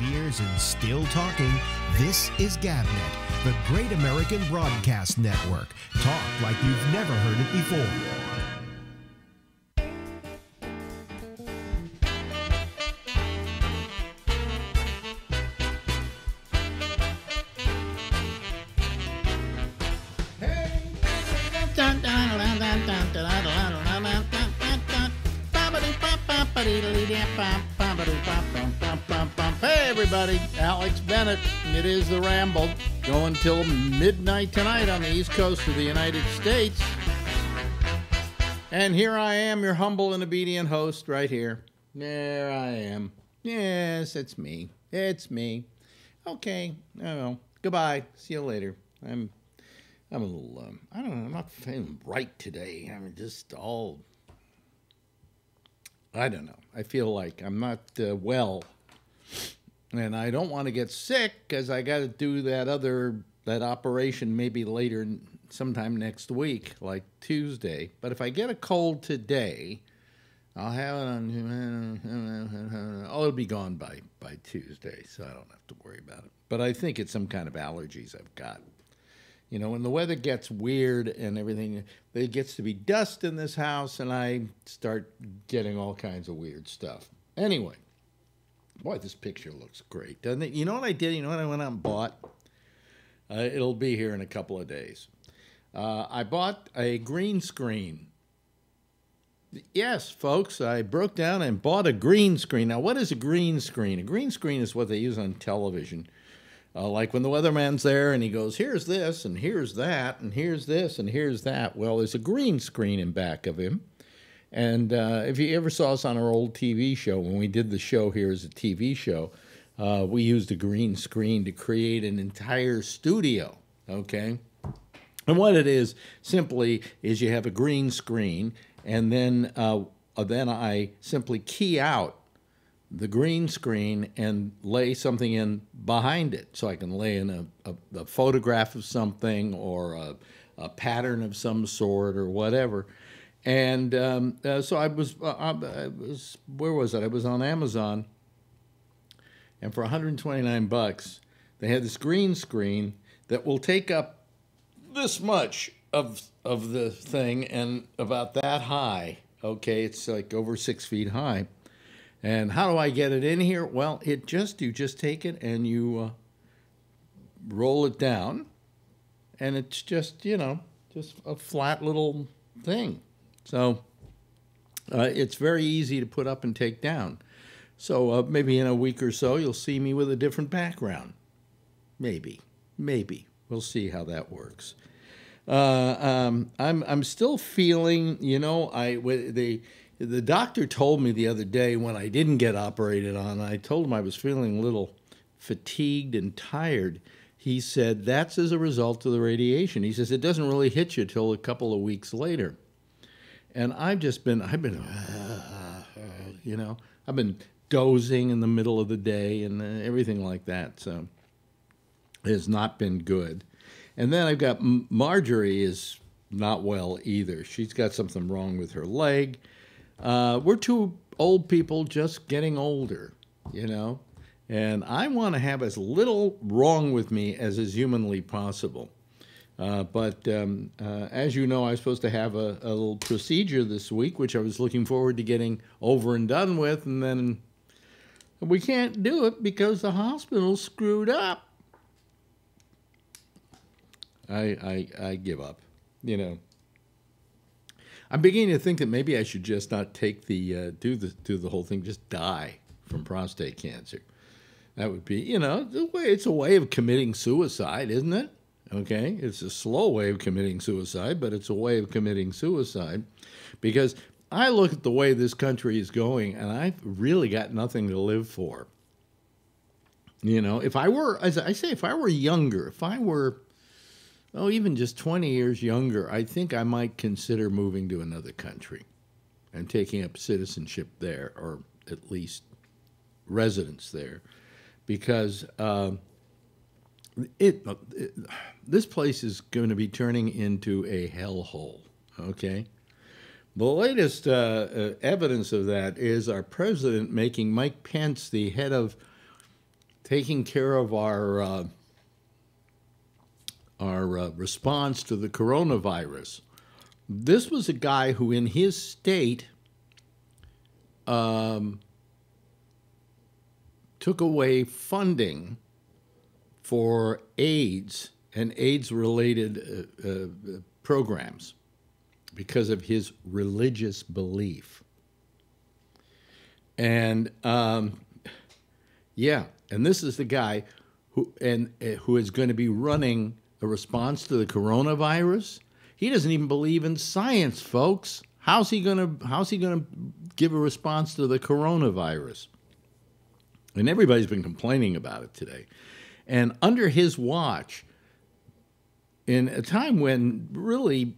years and still talking. This is GabNet, the Great American Broadcast Network. Talk like you've never heard it before. Bennett. It is the Ramble, going till midnight tonight on the east coast of the United States. And here I am, your humble and obedient host, right here. There I am. Yes, it's me. It's me. Okay. Oh. Goodbye. See you later. I'm I'm a little um, I don't know, I'm not feeling right today. I'm just all I don't know. I feel like I'm not uh, well, and I don't want to get sick because I got to do that other that operation maybe later, sometime next week, like Tuesday. But if I get a cold today, I'll have it on. Oh, it'll be gone by by Tuesday, so I don't have to worry about it. But I think it's some kind of allergies I've got. You know, when the weather gets weird and everything, it gets to be dust in this house, and I start getting all kinds of weird stuff. Anyway, boy, this picture looks great, doesn't it? You know what I did? You know what I went out and bought? Uh, it'll be here in a couple of days. Uh, I bought a green screen. Yes, folks, I broke down and bought a green screen. Now, what is a green screen? A green screen is what they use on television uh, like when the weatherman's there and he goes, here's this and here's that and here's this and here's that. Well, there's a green screen in back of him. And uh, if you ever saw us on our old TV show, when we did the show here as a TV show, uh, we used a green screen to create an entire studio. Okay. And what it is simply is you have a green screen, and then uh, then I simply key out the green screen and lay something in behind it. So I can lay in a, a, a photograph of something or a, a, pattern of some sort or whatever. And um, uh, so I was, uh, I was, where was it? I was on Amazon, and for 129 bucks, they had this green screen that will take up this much of of the thing and about that high. Okay, it's like over six feet high and how do I get it in here? Well, it just you just take it and you uh, roll it down, and it's just you know just a flat little thing. So uh, it's very easy to put up and take down. So uh, maybe in a week or so you'll see me with a different background. Maybe, maybe we'll see how that works. Uh, um, I'm I'm still feeling, you know, I the the doctor told me the other day when I didn't get operated on, I told him I was feeling a little fatigued and tired. He said that's as a result of the radiation. He says it doesn't really hit you till a couple of weeks later. And I've just been, I've been, you know, I've been dozing in the middle of the day and uh, everything like that. So it has not been good. And then I've got Marjorie is not well either. She's got something wrong with her leg. Uh, we're two old people just getting older, you know, and I want to have as little wrong with me as is humanly possible. Uh, but um, uh, as you know, I was supposed to have a, a, little procedure this week, which I was looking forward to getting over and done with, and then we can't do it because the hospital screwed up. I, I, I give up, you know. I'm beginning to think that maybe I should just not take the uh, do the do the whole thing, just die from prostate cancer. That would be, you know, the way it's a way of committing suicide, isn't it? Okay, it's a slow way of committing suicide, but it's a way of committing suicide because I look at the way this country is going, and I've really got nothing to live for. You know, if I were, as I say, if I were younger, if I were oh, even just 20 years younger, I think I might consider moving to another country and taking up citizenship there, or at least residence there, because uh, it, it, this place is going to be turning into a hellhole. Okay. The latest uh, uh, evidence of that is our president making Mike Pence the head of taking care of our uh, our uh, response to the coronavirus. This was a guy who, in his state, um, took away funding for AIDS and AIDS related uh, uh, programs because of his religious belief. And um, yeah, and this is the guy who and uh, who is going to be running a response to the coronavirus. He doesn't even believe in science, folks. How's he going to how's he going to give a response to the coronavirus? And everybody's been complaining about it today. And under his watch, in a time when really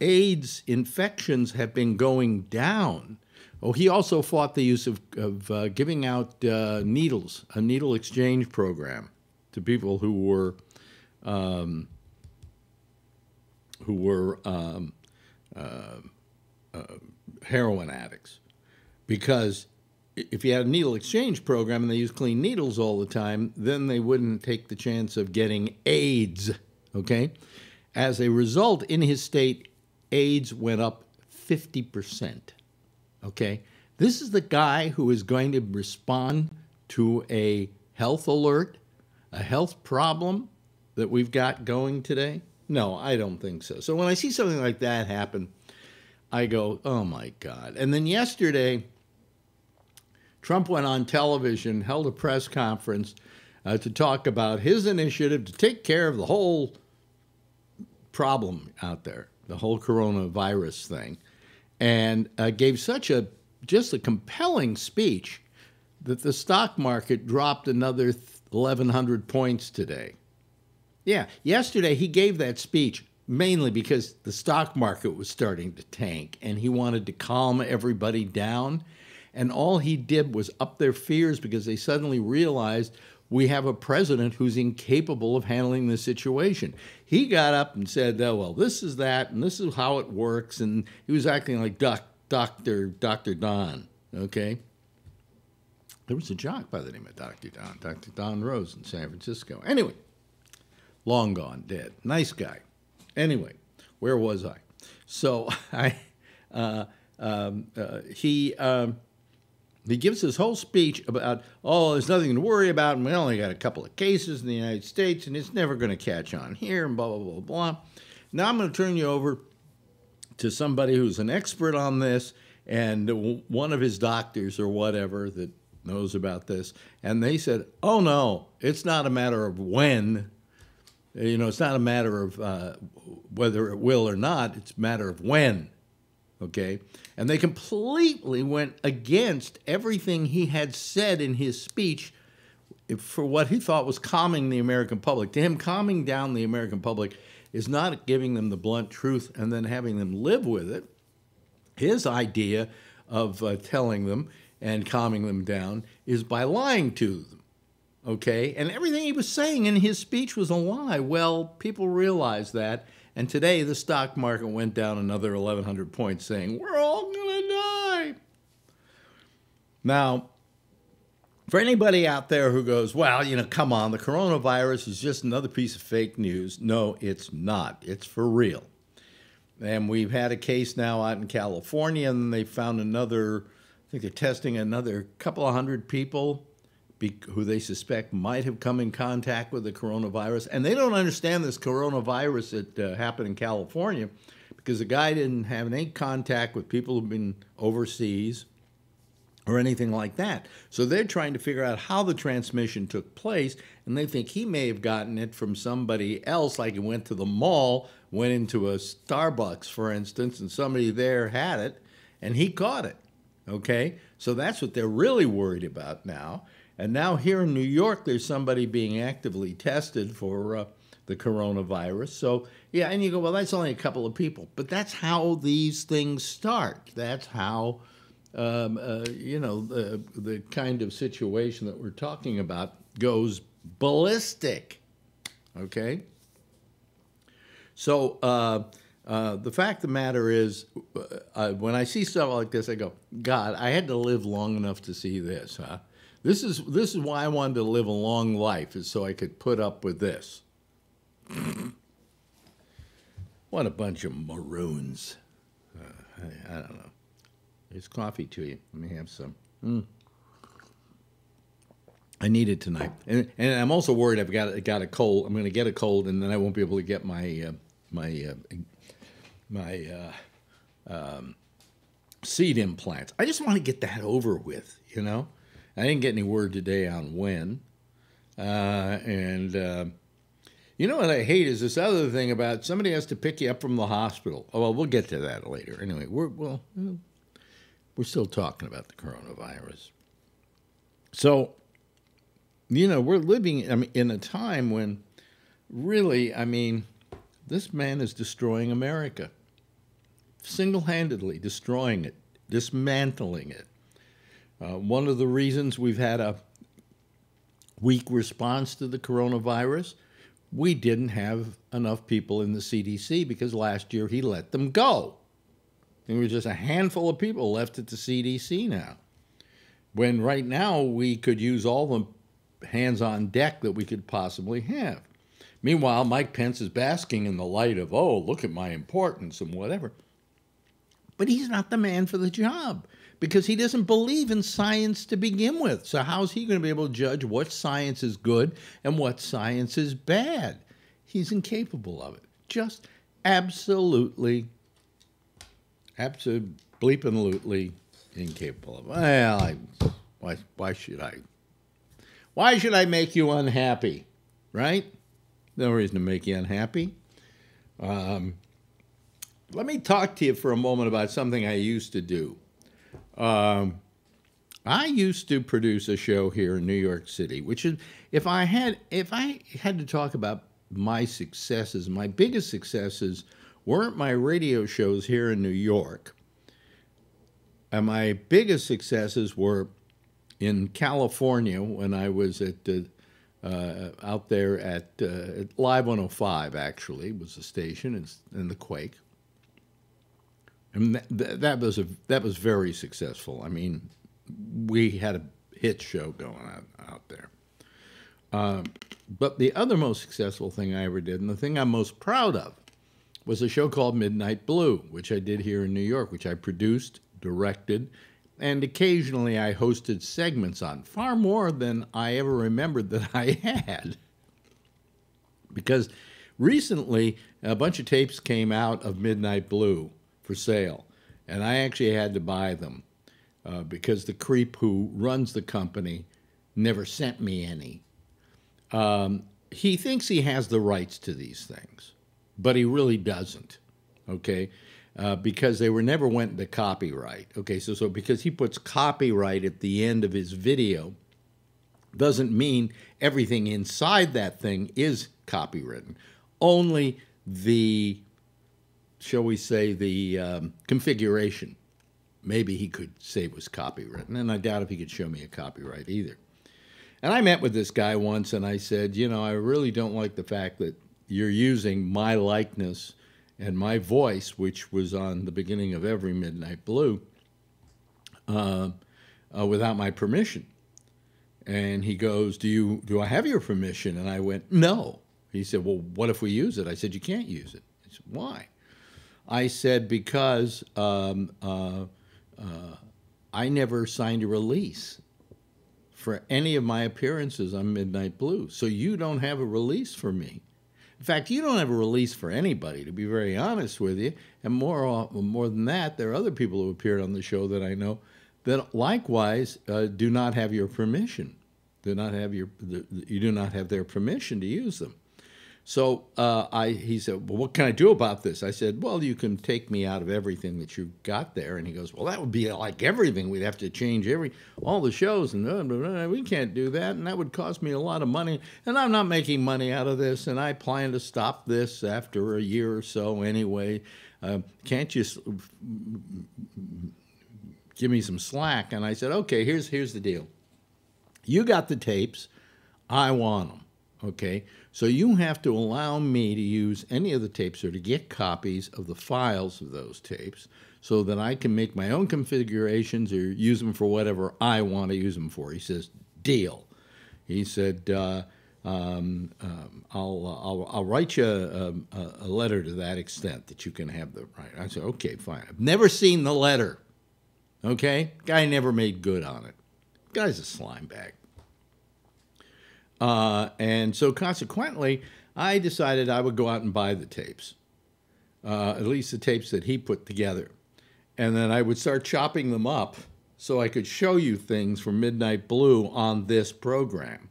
AIDS infections have been going down, oh, he also fought the use of, of uh, giving out uh, needles, a needle exchange program to people who were um, who were um, uh, uh, heroin addicts, because if you had a needle exchange program and they used clean needles all the time, then they wouldn't take the chance of getting AIDS. Okay, as a result, in his state, AIDS went up fifty percent. Okay, this is the guy who is going to respond to a health alert, a health problem that we've got going today? No, I don't think so. So when I see something like that happen, I go, oh my God. And then yesterday, Trump went on television, held a press conference uh, to talk about his initiative to take care of the whole problem out there, the whole coronavirus thing, and uh, gave such a just a compelling speech that the stock market dropped another 1,100 points today. Yeah, yesterday he gave that speech mainly because the stock market was starting to tank and he wanted to calm everybody down. And all he did was up their fears because they suddenly realized we have a president who's incapable of handling the situation. He got up and said, oh, well, this is that, and this is how it works. And he was acting like doc, Dr. Dr. Don, okay? There was a jock by the name of Dr. Don, Dr. Don Rose in San Francisco. Anyway, long gone, dead. Nice guy. Anyway, where was I? So I, uh, um, uh, he um, he gives his whole speech about oh, there's nothing to worry about, and we only got a couple of cases in the United States, and it's never going to catch on here, and blah blah blah blah. Now I'm going to turn you over to somebody who's an expert on this, and one of his doctors or whatever that knows about this, and they said, oh no, it's not a matter of when you know, it's not a matter of uh, whether it will or not, it's a matter of when. Okay? And they completely went against everything he had said in his speech for what he thought was calming the American public. To him, calming down the American public is not giving them the blunt truth and then having them live with it. His idea of uh, telling them and calming them down is by lying to them okay? And everything he was saying in his speech was a lie. Well, people realized that. And today the stock market went down another 1,100 points, saying, We're all going to die. Now, for anybody out there who goes, Well, you know, come on, the coronavirus is just another piece of fake news. No, it's not. It's for real. And we've had a case now out in California, and they found another, I think they're testing another couple of hundred people who they suspect might have come in contact with the coronavirus. And they don't understand this coronavirus that uh, happened in California because the guy didn't have any contact with people who've been overseas or anything like that. So they're trying to figure out how the transmission took place, and they think he may have gotten it from somebody else, like he went to the mall, went into a Starbucks, for instance, and somebody there had it, and he caught it. Okay? So that's what they're really worried about now. And now here in New York, there's somebody being actively tested for uh, the coronavirus. So, yeah, and you go, well, that's only a couple of people. But that's how these things start. That's how, um, uh, you know, the, the kind of situation that we're talking about goes ballistic. Okay? So, uh, uh, the fact of the matter is, uh, when I see stuff like this, I go, God, I had to live long enough to see this, huh? This is this is why I wanted to live a long life, is so I could put up with this. what a bunch of maroons. Uh, I, I, don't know. There's coffee to you. Let me have some. Mm. I need it tonight, and, and I'm also worried I've got got a cold. I'm going to get a cold, and then I won't be able to get my uh, my uh, my uh, um, seed implants. I just want to get that over with, you know. I didn't get any word today on when, uh, and uh, you know what I hate is this other thing about somebody has to pick you up from the hospital. Oh well, we'll get to that later. Anyway, we're well, we're still talking about the coronavirus. So, you know, we're living I mean, in a time when really, I mean, this man is destroying America single handedly destroying it, dismantling it. Uh, one of the reasons we've had a weak response to the coronavirus, we didn't have enough people in the CDC because last year he let them go. There was just a handful of people left at the CDC now. When right now we could use all the hands on deck that we could possibly have. Meanwhile, Mike Pence is basking in the light of, oh, look at my importance and whatever. But he's not the man for the job because he doesn't believe in science to begin with. So, how's he going to be able to judge what science is good and what science is bad? He's incapable of it. Just absolutely, absolutely, bleeping incapable of it. Well, I, why, why should I? Why should I make you unhappy? Right? No reason to make you unhappy. Um, let me talk to you for a moment about something I used to do. Um, I used to produce a show here in New York City, which is if I had if I had to talk about my successes, my biggest successes weren't my radio shows here in New York. And my biggest successes were in California when I was at uh, out there at, uh, at, Live 105, actually, was the station, in, and the Quake and that, that was a that was very successful. I mean, we had a hit show going on out there. Uh, but the other most successful thing I ever did, and the thing I'm most proud of, was a show called Midnight Blue, which I did here in New York, which I produced, directed, and occasionally I hosted segments on, far more than I ever remembered that I had. Because recently, a bunch of tapes came out of Midnight Blue for sale. And I actually had to buy them uh, because the creep who runs the company never sent me any. Um, he thinks he has the rights to these things, but he really doesn't. Okay. Uh, because they were never went into copyright. Okay, so so because he puts copyright at the end of his video, doesn't mean everything inside that thing is copywritten. Only the shall we say, the um, configuration. Maybe he could say was copywritten, and I doubt if he could show me a copyright either. And I met with this guy once, and I said, you know, I really don't like the fact that you're using my likeness and my voice, which was on the beginning of every Midnight Blue, uh, uh, without my permission. And he goes, "Do you do I have your permission?" And I went, "No." He said, "Well, what if we use it?" I said, "You can't use it." He said, "Why?" I said because um, uh, uh, I never signed a release for any of my appearances on Midnight Blue. So you don't have a release for me. In fact, you don't have a release for anybody, to be very honest with you. And more, more than that, there are other people who appeared on the show that I know that likewise uh, do not have your permission. Do not have your, you do not have their permission to use them. So uh, I, he said, well, what can I do about this? I said, well, you can take me out of everything that you've got there. And he goes, well, that would be like everything. We'd have to change every all the shows, and blah, blah, blah. we can't do that, and that would cost me a lot of money. And I'm not making money out of this, and I plan to stop this after a year or so anyway. Uh, can't you give me some slack? And I said, okay, here's here's the deal. You got the tapes. I want them. Okay. So you have to allow me to use any of the tapes or to get copies of the files of those tapes so that I can make my own configurations or use them for whatever I want to use them for. He says, deal. He said, uh, um, um, I'll, I'll, I'll write you a, a, a, letter to that extent that you can have the right. I said, okay, fine. I've never seen the letter. Okay? Guy never made good on it. Guy's a slime bag. Uh, and so consequently, I decided I would go out and buy the tapes, uh, at least the tapes that he put together. And then I would start chopping them up so I could show you things from Midnight Blue on this program.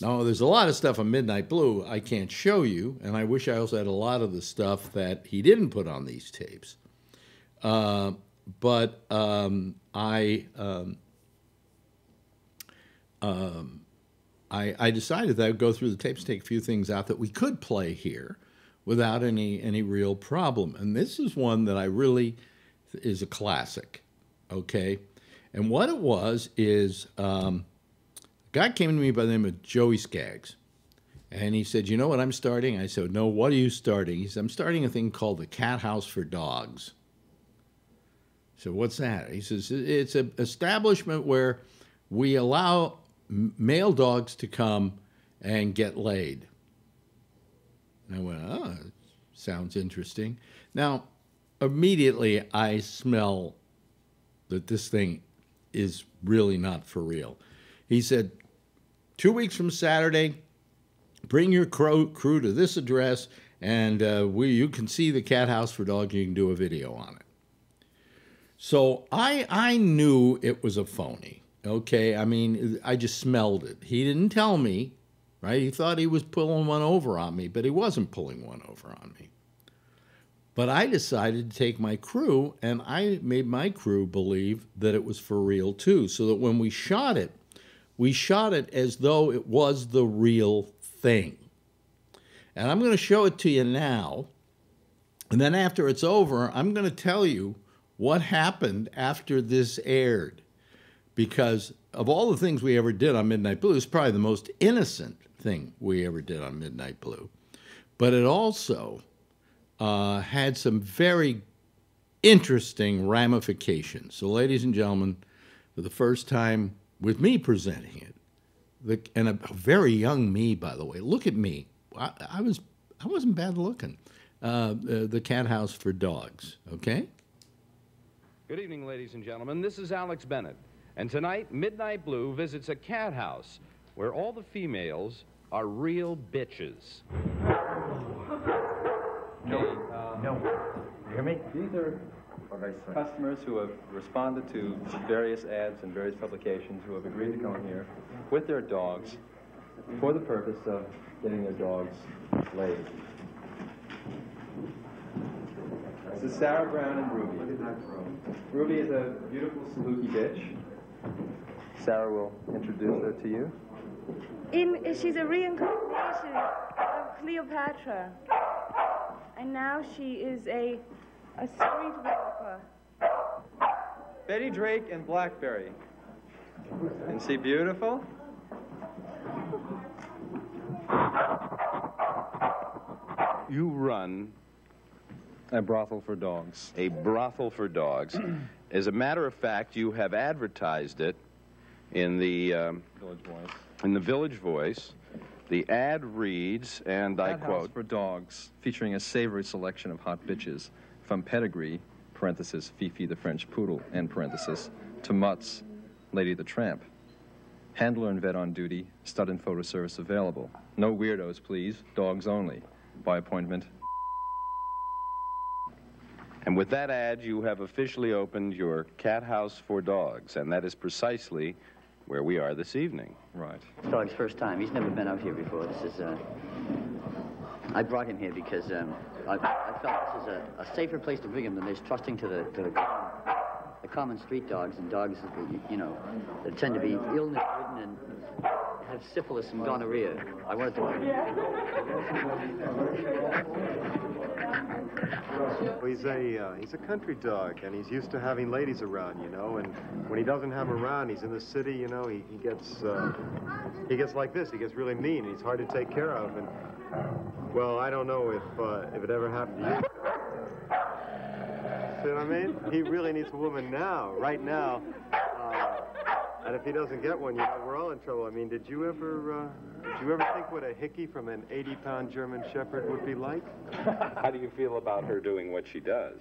Now, there's a lot of stuff on Midnight Blue I can't show you, and I wish I also had a lot of the stuff that he didn't put on these tapes. Uh, but um, I, um, um, I, I decided that I would go through the tapes, take a few things out that we could play here without any any real problem. And this is one that I really is a classic. Okay, and what it was is um, a guy came to me by the name of Joey Skaggs. And he said, You know what I'm starting? I said, No, what are you starting? He said, I'm starting a thing called the Cat House for Dogs. So what's that? He says, It's an establishment where we allow male dogs to come and get laid. And I went, Oh, sounds interesting. Now, immediately I smell that this thing is really not for real. He said, two weeks from Saturday, bring your crew, crew to this address, and uh, we, you can see the cat house for dogs. You can do a video on it. So I, I knew it was a phony. Okay, I mean, I just smelled it. He didn't tell me, right? He thought he was pulling one over on me, but he wasn't pulling one over on me. But I decided to take my crew and I made my crew believe that it was for real too. So that when we shot it, we shot it as though it was the real thing. And I'm going to show it to you now. And then after it's over, I'm going to tell you what happened after this aired. Because of all the things we ever did on Midnight Blue, it's probably the most innocent thing we ever did on Midnight Blue. But it also uh, had some very interesting ramifications. So, ladies and gentlemen, for the first time with me presenting it, the, and a, a, very young me, by the way. Look at me. I, I was I wasn't bad looking. Uh, uh, the cat house for dogs. Okay. Good evening, ladies and gentlemen. This is Alex Bennett, and tonight Midnight Blue visits a cat house where all the females are real bitches. No. Uh, no. You hear me? These are customers who have responded to various ads and various publications who have agreed to come here with their dogs for the purpose of getting their dogs laid. This is Sarah Brown and Ruby. Ruby is a beautiful Saluki bitch. Sarah will introduce her to you. In, she's a reincarnation of Cleopatra and now she is a, a street walker. Betty Drake and Blackberry. And she beautiful? You run a brothel for dogs. A brothel for dogs. As a matter of fact, you have advertised it in the um, Village Voice. In the Village Voice. The ad reads, and I quote for dogs, featuring a savory selection of hot bitches from pedigree, parenthesis, Fifi the French poodle, and parenthesis, to Mutts, Lady the Tramp. Handler and vet on duty, stud and photo service available. No weirdos, please. Dogs only. By appointment. And with that ad, you have officially opened your cat house for dogs, and that is precisely where we are this evening. Right. It's Dog's first time. He's never been out here before. This is, uh... I brought him here because um, I, I, felt this is a, a, safer place to bring him than this trusting to the, to the, the common street dogs and dogs, that, you know, that tend to be illness-ridden and have syphilis and gonorrhea. I wanted to... Well, he's a uh, he's a country dog, and he's used to having ladies around, you know. And when he doesn't have around, he's in the city, you know. He, he gets uh, he gets like this. He gets really mean. And he's hard to take care of. And well, I don't know if uh, if it ever happened to you. See what I mean? He really needs a woman now, right now. And if he doesn't get one, you know, we're all in trouble. I mean, did you ever, uh, did you ever think what a hickey from an 80-pound German Shepherd would be like? How do you feel about her doing what she does?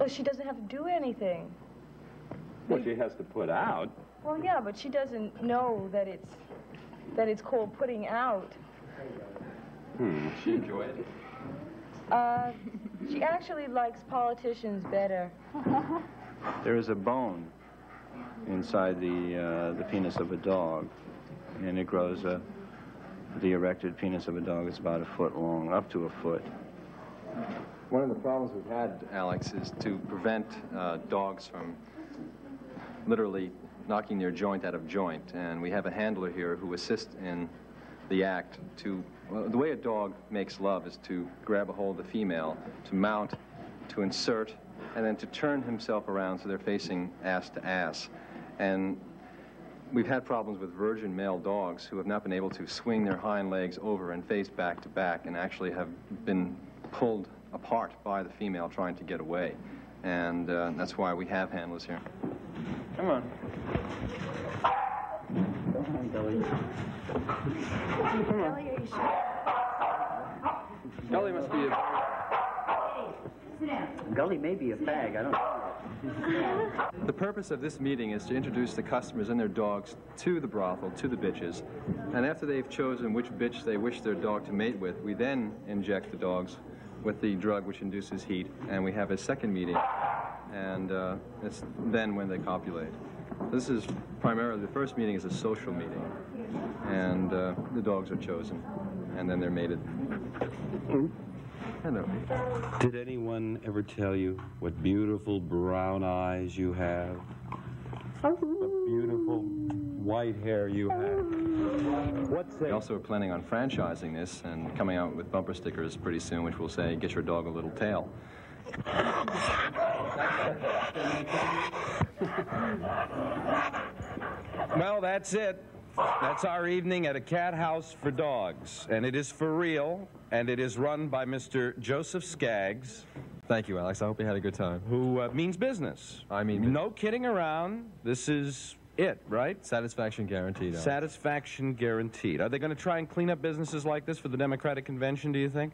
Well, she doesn't have to do anything. Well, she has to put out. Well, yeah, but she doesn't know that it's that it's called putting out. Hmm. She enjoy it. Uh, she actually likes politicians better. There is a bone inside the uh, the penis of a dog, and it grows. Uh, the erected penis of a dog is about a foot long, up to a foot. One of the problems we've had, Alex, is to prevent uh, dogs from literally knocking their joint out of joint. And we have a handler here who assists in the act to, well, the way a dog makes love is to grab a hold of the female, to mount, to insert, and then to turn himself around so they're facing ass to ass. And we've had problems with virgin male dogs who have not been able to swing their hind legs over and face back to back and actually have been pulled apart by the female trying to get away. And uh, that's why we have handlers here. Come on. Gully must be a Gully may be a fag, I don't know. The purpose of this meeting is to introduce the customers and their dogs to the brothel, to the bitches. And after they've chosen which bitch they wish their dog to mate with, we then inject the dogs with the drug which induces heat. And we have a second meeting. And uh, it's then when they copulate. This is primarily, the first meeting is a social meeting. And uh, the dogs are chosen. And then they're mated. Hello. Did anyone ever tell you what beautiful brown eyes you have? What beautiful white hair you have? What's We also are planning on franchising this and coming out with bumper stickers pretty soon, which will say, get your dog a little tail. Well, that's it. That's our evening at a cat house for dogs. And it is for real, and it is run by Mr. Joseph Skaggs, Thank you, Alex. I hope you had a good time. who uh, means business. I mean, No kidding around. This is it, right? satisfaction guaranteed. Alex. Satisfaction guaranteed. Are they going to try and clean up businesses like this for the Democratic Convention, do you think?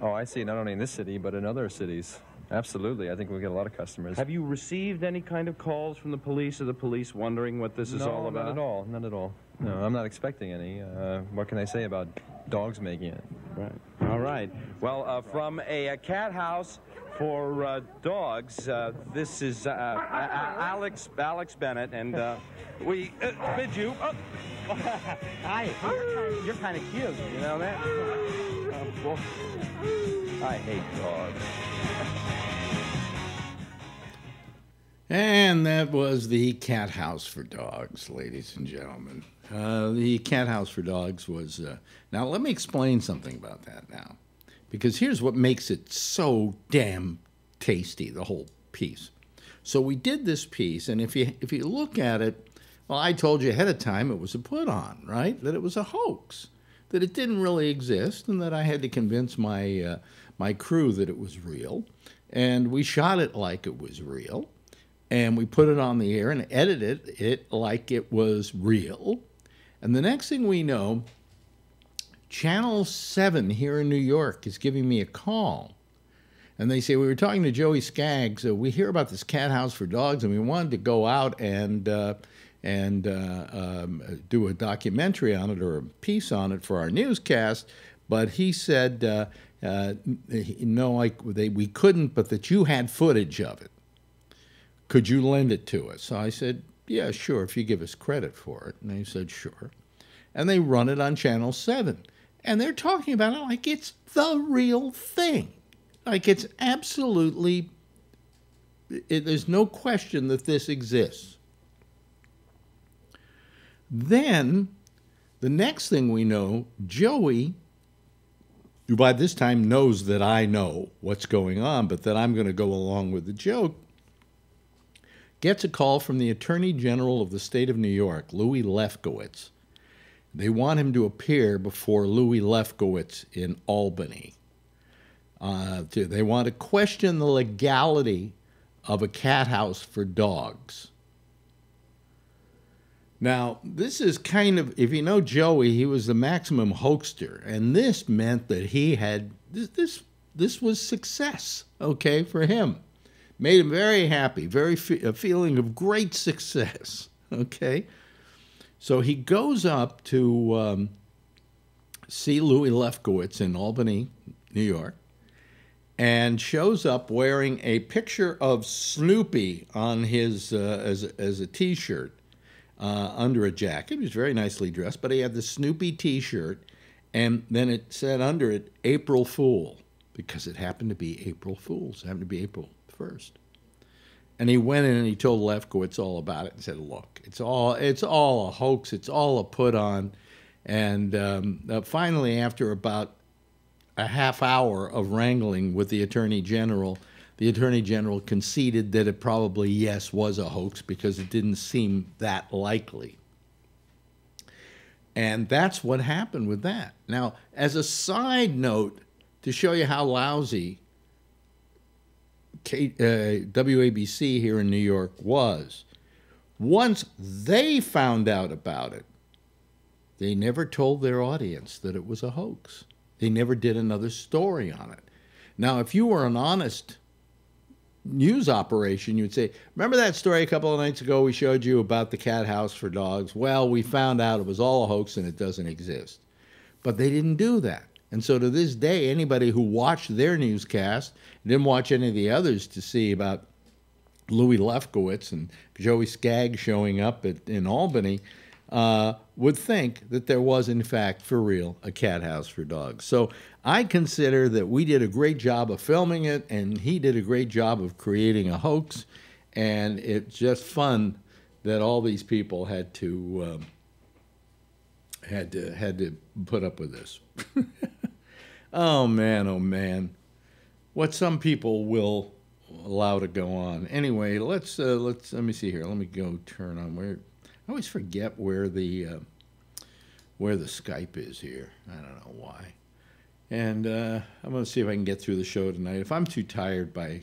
Oh, I see. Not only in this city, but in other cities. Absolutely. I think we'll get a lot of customers. Have you received any kind of calls from the police or the police wondering what this is no, all about? Not at all. Not at all. No, I'm not expecting any. Uh, what can I say about dogs making it? Right. All right. Well, uh, from a, a cat house for uh, dogs, uh, this is uh, Alex Alex Bennett, and uh, we uh, bid you. Oh. Hi. You're kind of cute. You know that? Uh, well, I hate dogs. And that was the Cat House for Dogs, ladies and gentlemen. Uh, the Cat House for Dogs was. Uh, now, let me explain something about that now. Because here's what makes it so damn tasty, the whole piece. So we did this piece, and if you if you look at it, well, I told you ahead of time it was a put on, right? That it was a hoax, that it didn't really exist, and that I had to convince my uh, my crew that it was real. And we shot it like it was real, and we put it on the air and edited it like it was real. And the next thing we know, Channel 7 here in New York is giving me a call. And they say, We were talking to Joey Skaggs. Uh, we hear about this cat house for dogs, and we wanted to go out and, uh, and uh, um, do a documentary on it or a piece on it for our newscast. But he said, uh, uh, No, they, we couldn't, but that you had footage of it. Could you lend it to us? So I said, Yeah, sure, if you give us credit for it. And they said, Sure. And they run it on Channel 7 and they're talking about it like it's the real thing. Like it's absolutely, it, there's no question that this exists. Then, the next thing we know, Joey, who by this time knows that I know what's going on, but that I'm going to go along with the joke, gets a call from the Attorney General of the state of New York, Louis Lefkowitz. They want him to appear before Louis Lefkowitz in Albany. Uh, to, they want to question the legality of a cat house for dogs. Now, this is kind of, if you know Joey, he was the maximum hoaxer, and this meant that he had this this, this was success, okay, for him. Made him very happy, very fe- a feeling of great success, okay. So he goes up to um, see Louis Lefkowitz in Albany, New York, and shows up wearing a picture of Snoopy on his uh, as as a T-shirt uh, under a jacket. He was very nicely dressed, but he had the Snoopy T-shirt, and then it said under it "April Fool" because it happened to be April Fools. It happened to be April first. And he went in and he told Lefkowitz all about it and said, "Look, it's all it's all a hoax. It's all a put on." And um, uh, finally, after about a half hour of wrangling with the attorney general, the attorney general conceded that it probably yes was a hoax because it didn't seem that likely. And that's what happened with that. Now, as a side note, to show you how lousy K, uh, WABC here in New York was, once they found out about it, they never told their audience that it was a hoax. They never did another story on it. Now, if you were an honest news operation, you'd say, Remember that story a couple of nights ago we showed you about the cat house for dogs? Well, we found out it was all a hoax and it doesn't exist. But they didn't do that. And so to this day, anybody who watched their newscast, didn't watch any of the others to see about Louis Lefkowitz and Joey Skaggs showing up at, in Albany, uh, would think that there was, in fact, for real, a cat house for dogs. So I consider that we did a great job of filming it, and he did a great job of creating a hoax. And it's just fun that all these people had to um, had to had to put up with this. oh man, oh man, what some people will allow to go on. Anyway, let's uh, let's let me see here. Let me go turn on where I always forget where the uh, where the Skype is here. I don't know why. And uh, I'm going to see if I can get through the show tonight. If I'm too tired by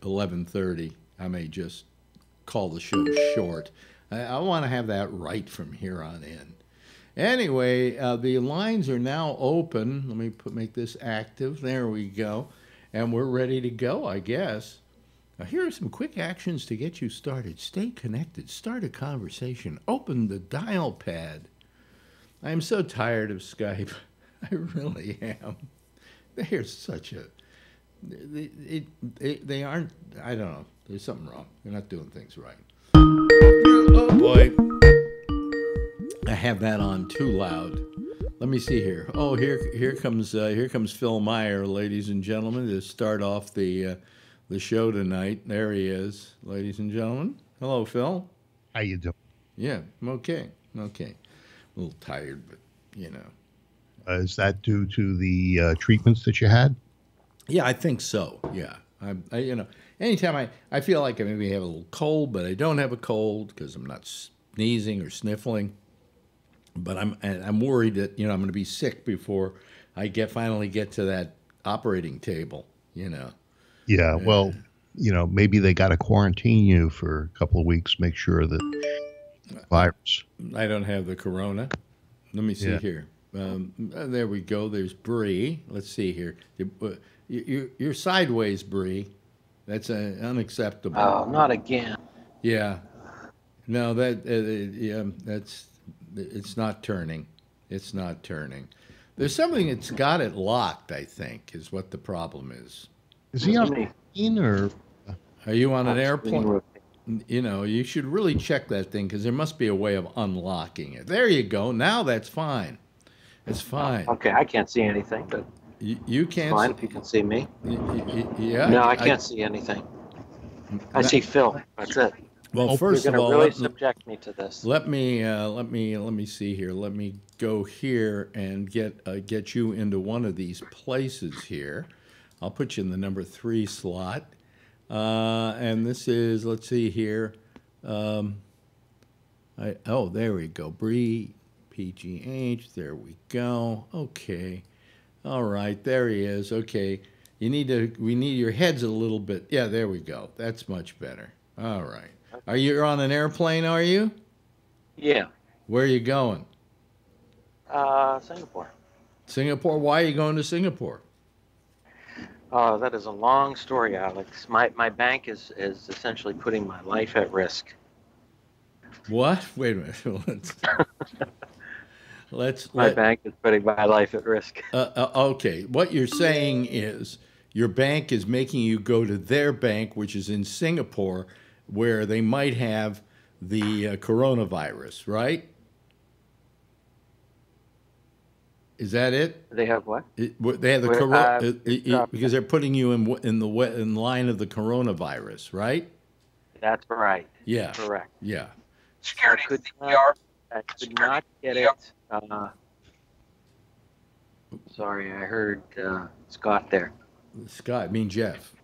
11:30, I may just call the show short. I, I want to have that right from here on in. Anyway, uh, the lines are now open. Let me put, make this active. There we go. And we're ready to go, I guess. Now, here are some quick actions to get you started. Stay connected, start a conversation, open the dial pad. I am so tired of Skype. I really am. They're such a. They, they, they, they aren't. I don't know. There's something wrong. They're not doing things right. Oh boy. I have that on too loud. Let me see here. Oh, here here comes uh, here comes Phil Meyer, ladies and gentlemen, to start off the uh, the show tonight. There he is, ladies and gentlemen. Hello, Phil. How you doing? Yeah, I'm okay. Okay. A little tired, but you know. Uh, is that due to the uh, treatments that you had? Yeah, I think so. Yeah, I, I, you know, anytime I, I feel like I maybe have a little cold, but I don't have a cold because I'm not sneezing or sniffling. But I'm I'm worried that you know I'm going to be sick before I get finally get to that operating table. You know. Yeah. Well, you know, maybe they got to quarantine you for a couple of weeks. Make sure that virus. I don't have the corona. Let me see Yeah. here. Um, uh, there we go. There's Bree. Let's see here. You- uh, you- you- You're sideways, Bree. That's uh, unacceptable. Oh, not again. Yeah. No, that uh, yeah, that's it's not turning. It's not turning. There's something that's got it locked. I think is what the problem is. Is he on a plane or? Are you on an airplane? You know, you should really check that thing because there must be a way of unlocking it. There you go. Now that's fine. It's fine. Okay, I can't see anything, but You, you can't. fine s- if you can see me. y- y- y- yeah. No, I can't see anything. I see Phil. That's it. Well, first You're of all, really let, subject me to this. let me uh, let me let me see here. Let me go here and get uh, get you into one of these places here. I'll put you in the number three slot, uh, and this is let's see here. Um, I, oh, there we go. Bree, PGH. There we go. Okay. All right. There he is. Okay. You need to. We need your heads a little bit. Yeah, there we go. That's much better. All right. Are you on an airplane? Are you? Yeah. Where are you going? Uh, Singapore. Singapore. Why are you going to Singapore? Oh, that is a long story, Alex. My my bank is is essentially putting my life at risk. What? Wait a minute. Let's. let's My let- bank is putting my life at risk. Uh, uh, okay, what you're saying is your bank is making you go to their bank, which is in Singapore, where they might have the uh, coronavirus, right? Is that it? They have what? It- they have the Where, coro- uh, it- it- uh, because they're putting you in in the in line of the coronavirus, right? That's right. Yeah. Correct. Yeah. I could not, I could not get it. Uh, sorry, I heard uh, Scott there. Scott, I mean Jeff.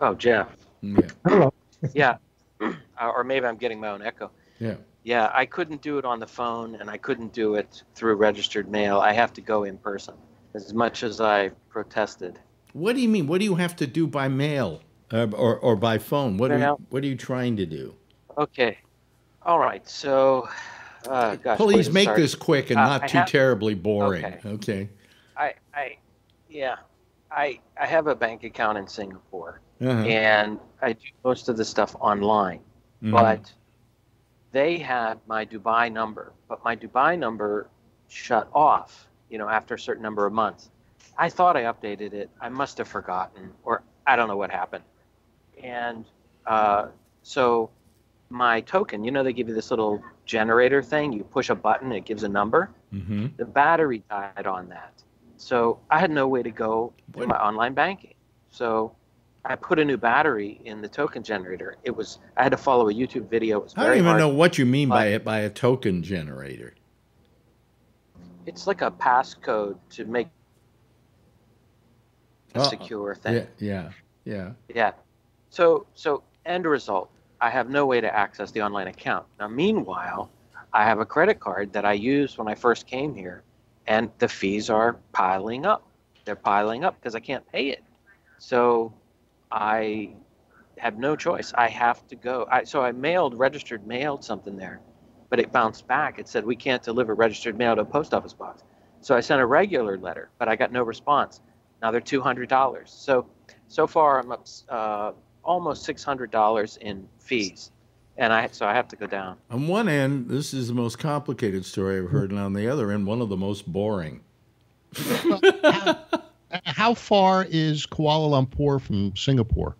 Oh, Jeff. Yeah. Hello. Yeah. Uh, or maybe I'm getting my own echo. Yeah. Yeah, I couldn't do it on the phone and I couldn't do it through registered mail. I have to go in person. As much as I protested. What do you mean? What do you have to do by mail uh, or or by phone? What are you, what are you trying to do? Okay. All right. So, uh, gosh, Please make start? this quick and Uh, not I too have- terribly boring. Okay. Okay. I, I, yeah, I, I have a bank account in Singapore, Uh-huh. and I do most of the stuff online. Mhm. But they had my Dubai number, but my Dubai number shut off. You know, after a certain number of months. I thought I updated it. I must have forgotten, or I don't know what happened. And uh, so my token, you know, they give you this little generator thing. You push a button, it gives a number Mm-hmm. the battery died on that. So I had no way to go to my online banking. So I put a new battery in the token generator. It was I had to follow a YouTube video. It was I don't even hard. know what you mean by uh, it by a token generator. It's like a passcode to make a Oh, secure thing. Yeah, yeah, yeah. Yeah. So so end result, I have no way to access the online account. Now meanwhile, I have a credit card that I used when I first came here and the fees are piling up. They're piling up because I can't pay it. So I have no choice. I have to go. I, so I mailed, registered mailed something there, but it bounced back. It said we can't deliver registered mail to a post office box. So I sent a regular letter, but I got no response. Now they're two hundred dollars. So so far I'm up uh, almost six hundred dollars in fees, and I so I have to go down. On one end, this is the most complicated story I've heard, and on the other end, one of the most boring. How far is Kuala Lumpur from Singapore?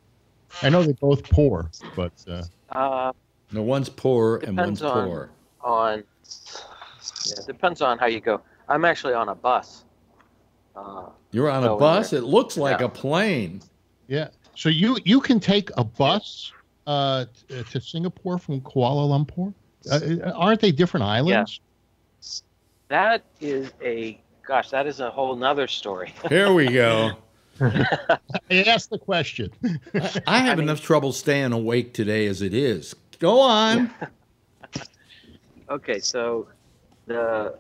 I know they're both poor, but uh, Uh, No, one's poor and one's on- poor. on yeah, it depends on how you go. I'm actually on a bus. Uh, You're on a bus. there. It looks like Yeah. a plane. yeah. So you you can take a bus uh, to Singapore from Kuala Lumpur. Uh, aren't they different islands? That is a gosh, that is a whole nother story. Here we go. I asked the question. I have enough trouble staying awake today as it is. Go on. okay, so the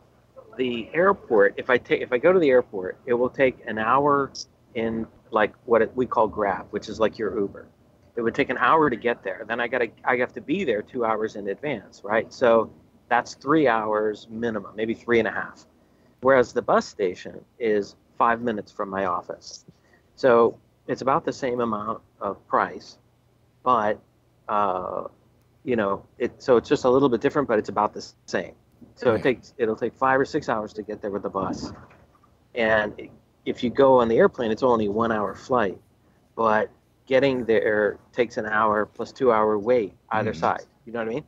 the airport, if I take if I go to the airport, it will take an hour in like what it, we call Grab, which is like your Uber. It would take an hour to get there. Then I gotta I have to be there two hours in advance, right? So that's three hours minimum, maybe three and a half. Whereas the bus station is five minutes from my office. So it's about the same amount of price, but uh, you know, it so it's just a little bit different, but it's about the same. So it takes it'll take five or six hours to get there with the bus, and if you go on the airplane, it's only one hour flight, but getting there takes an hour plus two hour wait either Mhm. side. You know what I mean?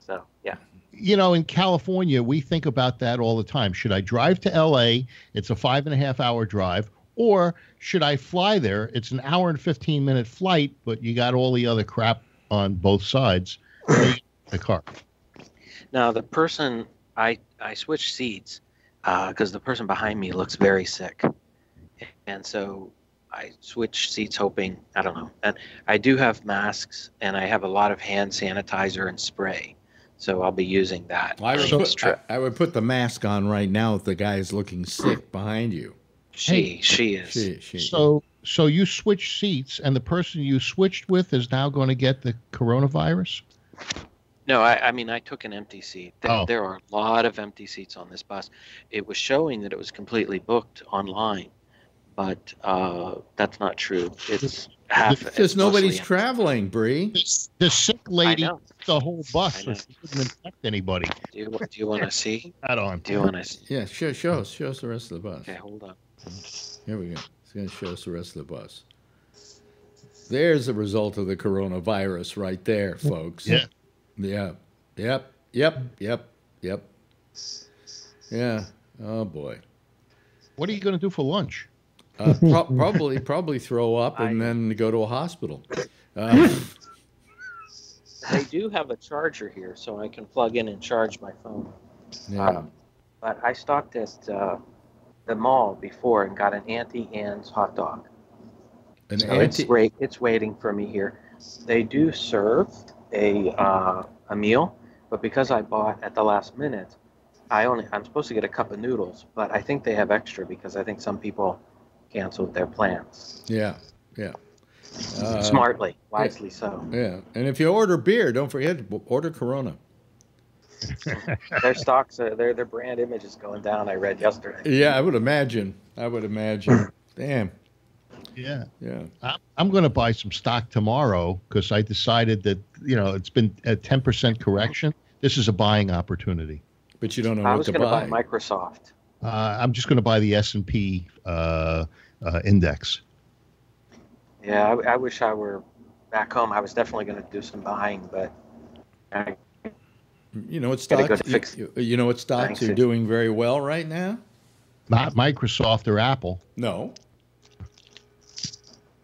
So yeah. You know, in California, we think about that all the time. Should I drive to LA? It's a five and a half hour drive. Or should I fly there? It's an hour and 15 minute flight, but you got all the other crap on both sides. The car. Now the person I I switched seats uh, because the person behind me looks very sick, and so I switched seats hoping I don't know. And I do have masks and I have a lot of hand sanitizer and spray, so I'll be using that. I would, put. I, I would put the mask on right now if the guy is looking sick behind you. She, she is. She, she. So, so you switch seats, and the person you switched with is now going to get the coronavirus. No, I, I mean I took an empty seat. Th- Oh. There are a lot of empty seats on this bus. It was showing that it was completely booked online, but uh, that's not true. It's half. Because nobody's empty. traveling, Bree. The sick lady the whole bus, so she couldn't infect anybody. Do you, do you want to see? That on. Do you want to? Yeah, show, show us. Show us the rest of the bus. Okay, hold on. Here we go. It's going to show us the rest of the bus. There's the result of the coronavirus right there, folks. Yeah. Yeah. Yep. Yep. Yep. Yep. Yeah. Oh boy. What are you going to do for lunch? Uh, pro- probably, probably throw up and I- then go to a hospital. Uh, They do have a charger here, so I can plug in and charge my phone. yeah. Um, but I stopped at uh, the mall before and got an Auntie Anne's hot dog. An So it's anti- great. It's waiting for me here. They do serve a uh, a meal, but because I bought at the last minute, I only I'm supposed to get a cup of noodles, but I think they have extra because I think some people canceled their plans. Yeah. Yeah. Uh, Smartly, wisely so. Yeah. And if you order beer, don't forget to order Corona. Their stocks, are, their their brand image is going down. I read yesterday. Yeah, I would imagine. I would imagine. Damn. Yeah. Yeah. I- I'm going to buy some stock tomorrow because I decided that you know it's been a 10% correction. This is a buying opportunity. But you don't know I what was going to buy. buy Microsoft. Uh, I'm just going to buy the S and P uh, uh, index. Yeah, I, I wish I were back home. I was definitely going to do some buying, but I, You know what Gotta go stocks? fix- you, you know what stocks Thanks. are doing very well right now? Not Microsoft or Apple. No.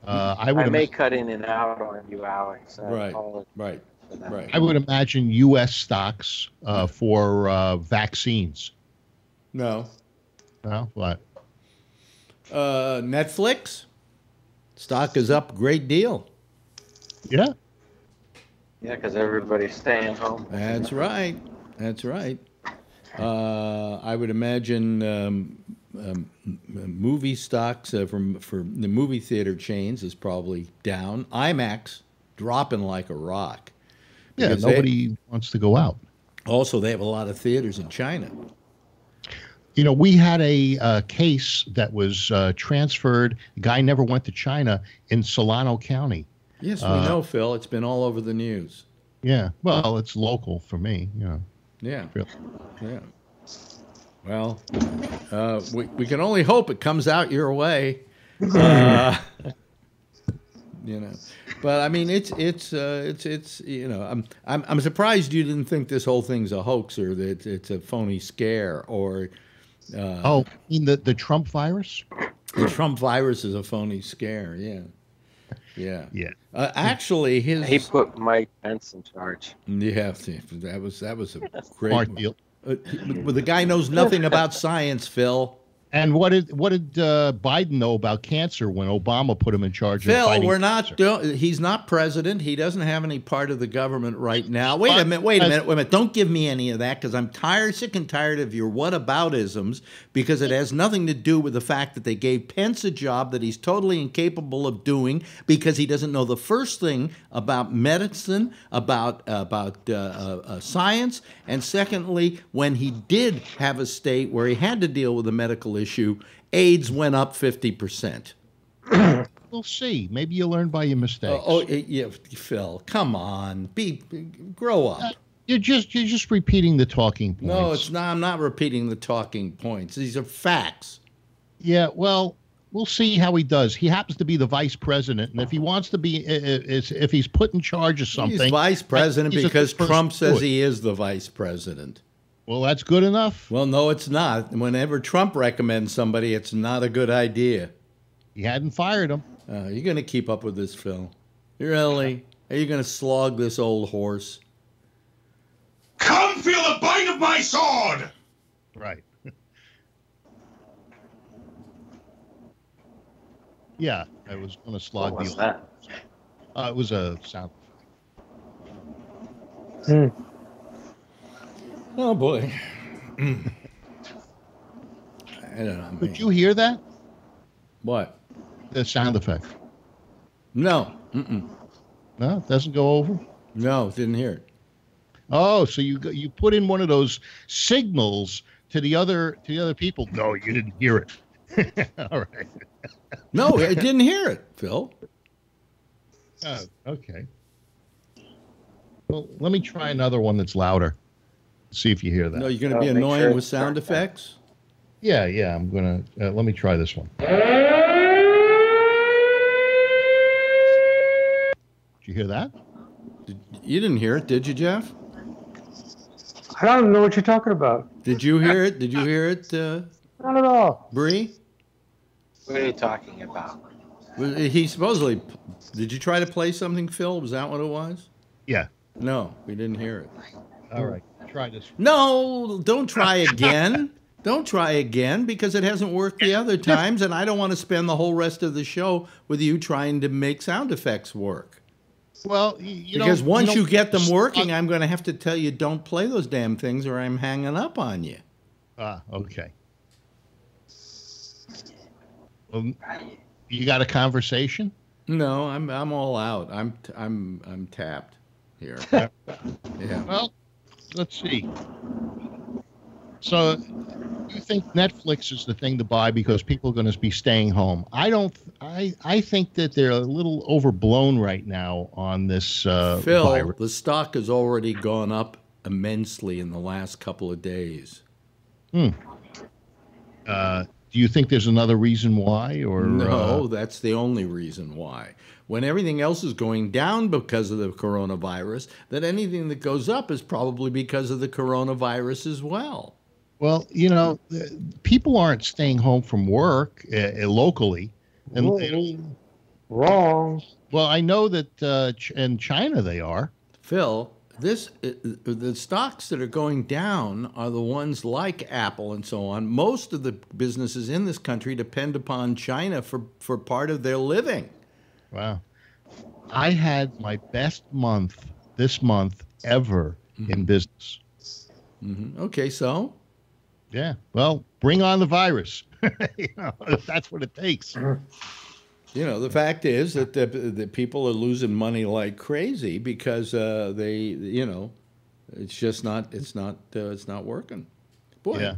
Uh, I I, would. may im- cut in and out on you, Alex. I Right. Right. Right. I would imagine U.S. stocks uh, for uh, vaccines. No. No, what? Uh, Netflix stock is up a great deal. Yeah. Yeah, because everybody's staying home. That's right. That's right. Uh, I would imagine um, um, movie stocks uh, from for the movie theater chains is probably down. IMAX dropping like a rock. Yeah. Because they- Nobody wants to go out. also, they have a lot of theaters in China. You know, we had a uh, case that was uh, transferred. The guy never went to China in Solano County. Yes, we Uh, know, Phil. It's been all over the news. Yeah. Well, it's local for me. You know. Yeah. Really. Yeah. Well, uh, we, we can only hope it comes out your way. Uh, you know, but I mean, it's it's uh, it's it's you know, I'm I'm I'm surprised you didn't think this whole thing's a hoax or that it's a phony scare or uh, Oh, you mean the the Trump virus? the Trump virus is a phony scare. Yeah. Yeah. Yeah. Uh, actually, his He put Mike Pence in charge. yeah, that was that was a great Smart deal. Uh, but the guy knows nothing about science, Phil. And what did what did uh, Biden know about cancer when Obama put him in charge of Phil, we're not. cancer? Do, he's not president. He doesn't have any part of the government right now. Wait a minute. Wait a minute. Wait a minute. Don't give me any of that because I'm tired, sick, and tired of your what whataboutisms. Because it has nothing to do with the fact that they gave Pence a job that he's totally incapable of doing because he doesn't know the first thing about medicine, about about uh, uh, uh, science, and secondly, when he did have a state where he had to deal with a medical issue, AIDS went up fifty percent. We'll see. Maybe you learn by your mistakes. Oh, oh, yeah, Phil, come on, be grow up. Uh, you're just you're just repeating the talking points. No, it's not. I'm not repeating the talking points. These are facts. Yeah, well, we'll see how he does. He happens to be the vice president, and if he wants to be, i- i- is if he's put in charge of something, He's vice president he's because Trump says he is the vice president. Well, that's good enough. Well, no, it's not. Whenever Trump recommends somebody, it's not a good idea. He hadn't fired him. Uh, you're going to keep up with this, Phil? Really? Are you going to slog this old horse? Come feel the bite of my sword! Right. yeah, I was going to slog What was the. that? Uh, it was a sound. Oh boy. I don't know. Did you hear that? What? The sound effect. No. Mm-mm. No, it doesn't go over. No, didn't hear it. Oh, so you you put in one of those signals to the other to the other people. No, you didn't hear it. All right. No, I didn't hear it, Phil. Oh, okay. Well, let me try another one that's louder. See if you hear that. No, you're going to Oh, be annoying sure with sound turned down. effects. Yeah, yeah. I'm gonna. Uh, let me try this one. Did you hear that? You didn't hear it, did you, Jeff? I don't know what you're talking about. Did you hear it? Did you hear it, uh, Not at all. Bree? What are you talking about? He supposedly. Did you try to play something, Phil? Was that what it was? Yeah. No, we didn't hear it. All right. Try this. No, don't try again. don't try again because it hasn't worked the other times, and I don't want to spend the whole rest of the show with you trying to make sound effects work. Well, you, you because once don't you get them working, I'm going to have to tell you don't play those damn things, or I'm hanging up on you. Ah, okay. Well, you got a conversation? No, I'm I'm all out. I'm I'm I'm tapped here. yeah. Well, let's see. So, you think Netflix is the thing to buy because people are going to be staying home? I don't. I I think that they're a little overblown right now on this uh, Phil, virus. the stock has already gone up immensely in the last couple of days. Hmm. Uh, do you think there's another reason why, or No, uh, that's the only reason why. When everything else is going down because of the coronavirus, then anything that goes up is probably because of the coronavirus as well. Well, you know, uh, people aren't staying home from work uh, uh, locally, and Whoa. Wrong. well, I know that uh, in China they are. Phil, this uh, the stocks that are going down are the ones like Apple and so on. Most of the businesses in this country depend upon China for for part of their living. Wow. I had my best month this month ever in business. hmm Okay, so Yeah. Well, bring on the virus. you know, that's what it takes. You know, the fact is that the, the people are losing money like crazy because uh, they, you know, it's just not, it's not, uh, it's not working. Boy, Yeah.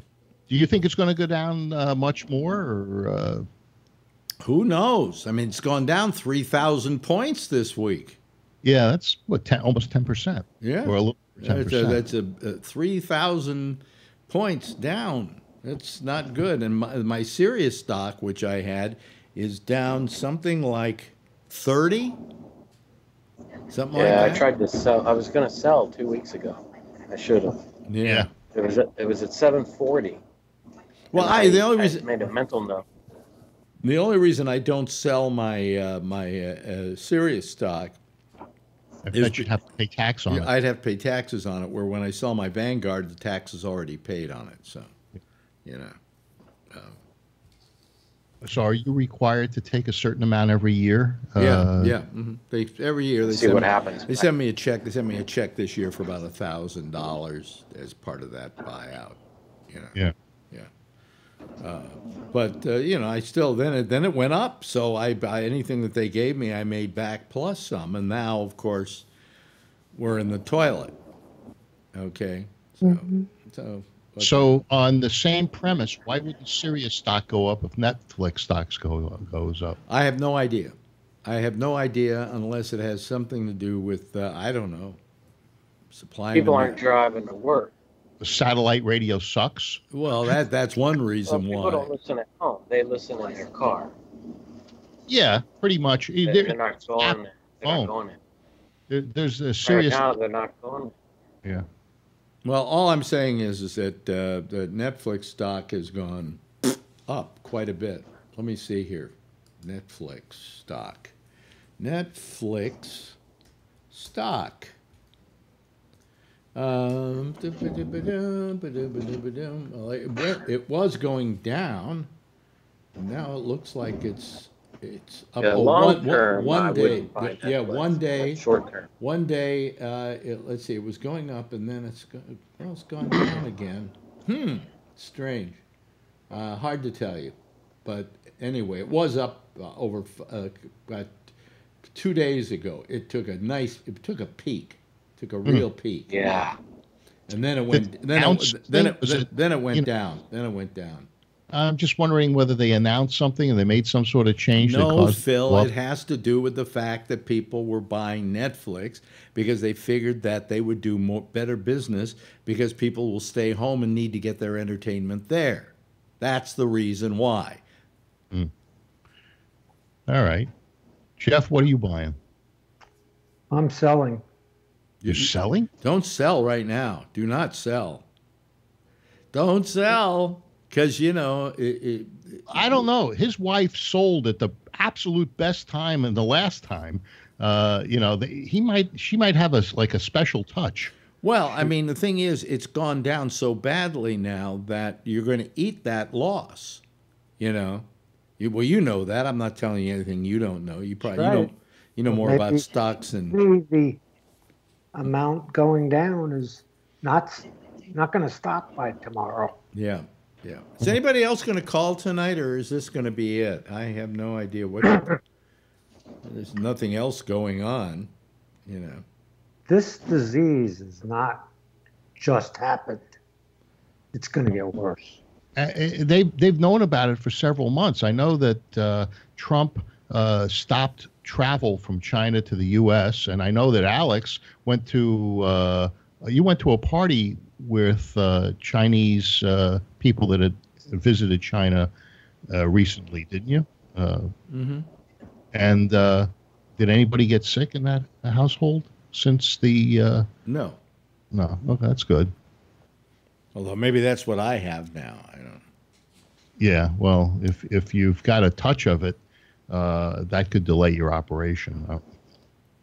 Do you think it's going to go down uh, much more, or uh, who knows? I mean, it's gone down three thousand points this week. yeah, that's what 10, almost ten percent. Yeah, or a little ten that's a, that's a, a three thousand points down. That's not good. And my, my Sirius stock, which I had, is down something like thirty. Something Yeah, like I tried to sell. I was going to sell two weeks ago. I should have. Yeah. It was at, it was at 740. Well, And I the only I reason made a mental note. The only reason I don't sell my uh, my uh, uh, Sirius stock, I bet you'd have to pay tax on it. I'd have to pay taxes on it. Where when I sell my Vanguard, the tax is already paid on it. So, you know, So, are you required to take a certain amount every year? yeah, Uh, yeah. mhm. They every year they See send what me, happens. They send me a check. They sent me a check this year for about a thousand dollars as part of that buyout. You know. Yeah. Yeah. Uh, but uh, you know, I still then it then it went up. So I buy anything that they gave me, I made back plus some, and now of course we're in the toilet. Okay. So so. but- So, on the same premise, why would the Sirius stock go up if Netflix stocks go goes up? I have no idea. I have no idea unless it has something to do with uh, I don't know. Supply. People aren't driving to work. The satellite radio sucks. Well, that that's one Well, reason people why. don't listen at home. They listen in their car. Yeah, pretty much. They're, There- they're not going there. They're phone. not going there. there- there's a serious. Right now, they're not going there. Yeah. Well, all I'm saying is is that uh, the Netflix stock has gone up quite a bit. Let me see here. Netflix stock. Netflix stock. Um, well, it went- it was going down. and Now it looks like it's it's up Yeah, oh, long one- term, one day. Yeah, one day. Short term. One day, uh, it, let's see, it was going up and then it's, go- well, it's gone down again. Hmm, strange. Uh, hard to tell you. but anyway, it was up uh, over uh, about two days ago. It took a nice, it took a peak, took a Hmm. real peak. Yeah. And then it went, then it, then it, was then, it- then it went you know- down. Then it went down. I'm just wondering whether they announced something and they made some sort of change. No, caused Phil, it has to do with the fact that people were buying Netflix because they figured that they would do more better business because people will stay home and need to get their entertainment there. That's the reason why. All right. Jeff, what are you buying? I'm selling. You're selling? Don't sell right now. Do not sell. Don't sell because you know it, it, I don't know. His wife sold at the absolute best time and the last time. Uh, you know, the, he might, she might have a like a special touch. Well, I mean, the thing is, it's gone down so badly now that you're going to eat that loss. You know, you, well, you know that. I'm not telling you anything you don't know. You probably you Right. know you know more about stocks and The, the amount going down is not not going to stop by tomorrow. yeah, yeah. Is anybody else going to call tonight, or is this going to be it? I have no idea what. There's nothing else going on. You know. This disease is not just happened. It's going to get worse. Uh, they they've known about it for several months. I know that uh, Trump uh, stopped travel from China to the U.S., and I know that Alex went to uh, you went to a party with uh, Chinese uh, people that had visited China uh, recently, didn't you? Uh, Mm-hmm. and uh, did anybody get sick in that household since the? Uh, No. no, okay, that's good. Although maybe that's what I have now. I don't. Yeah, well, if if you've got a touch of it, uh, that could delay your operation. Uh,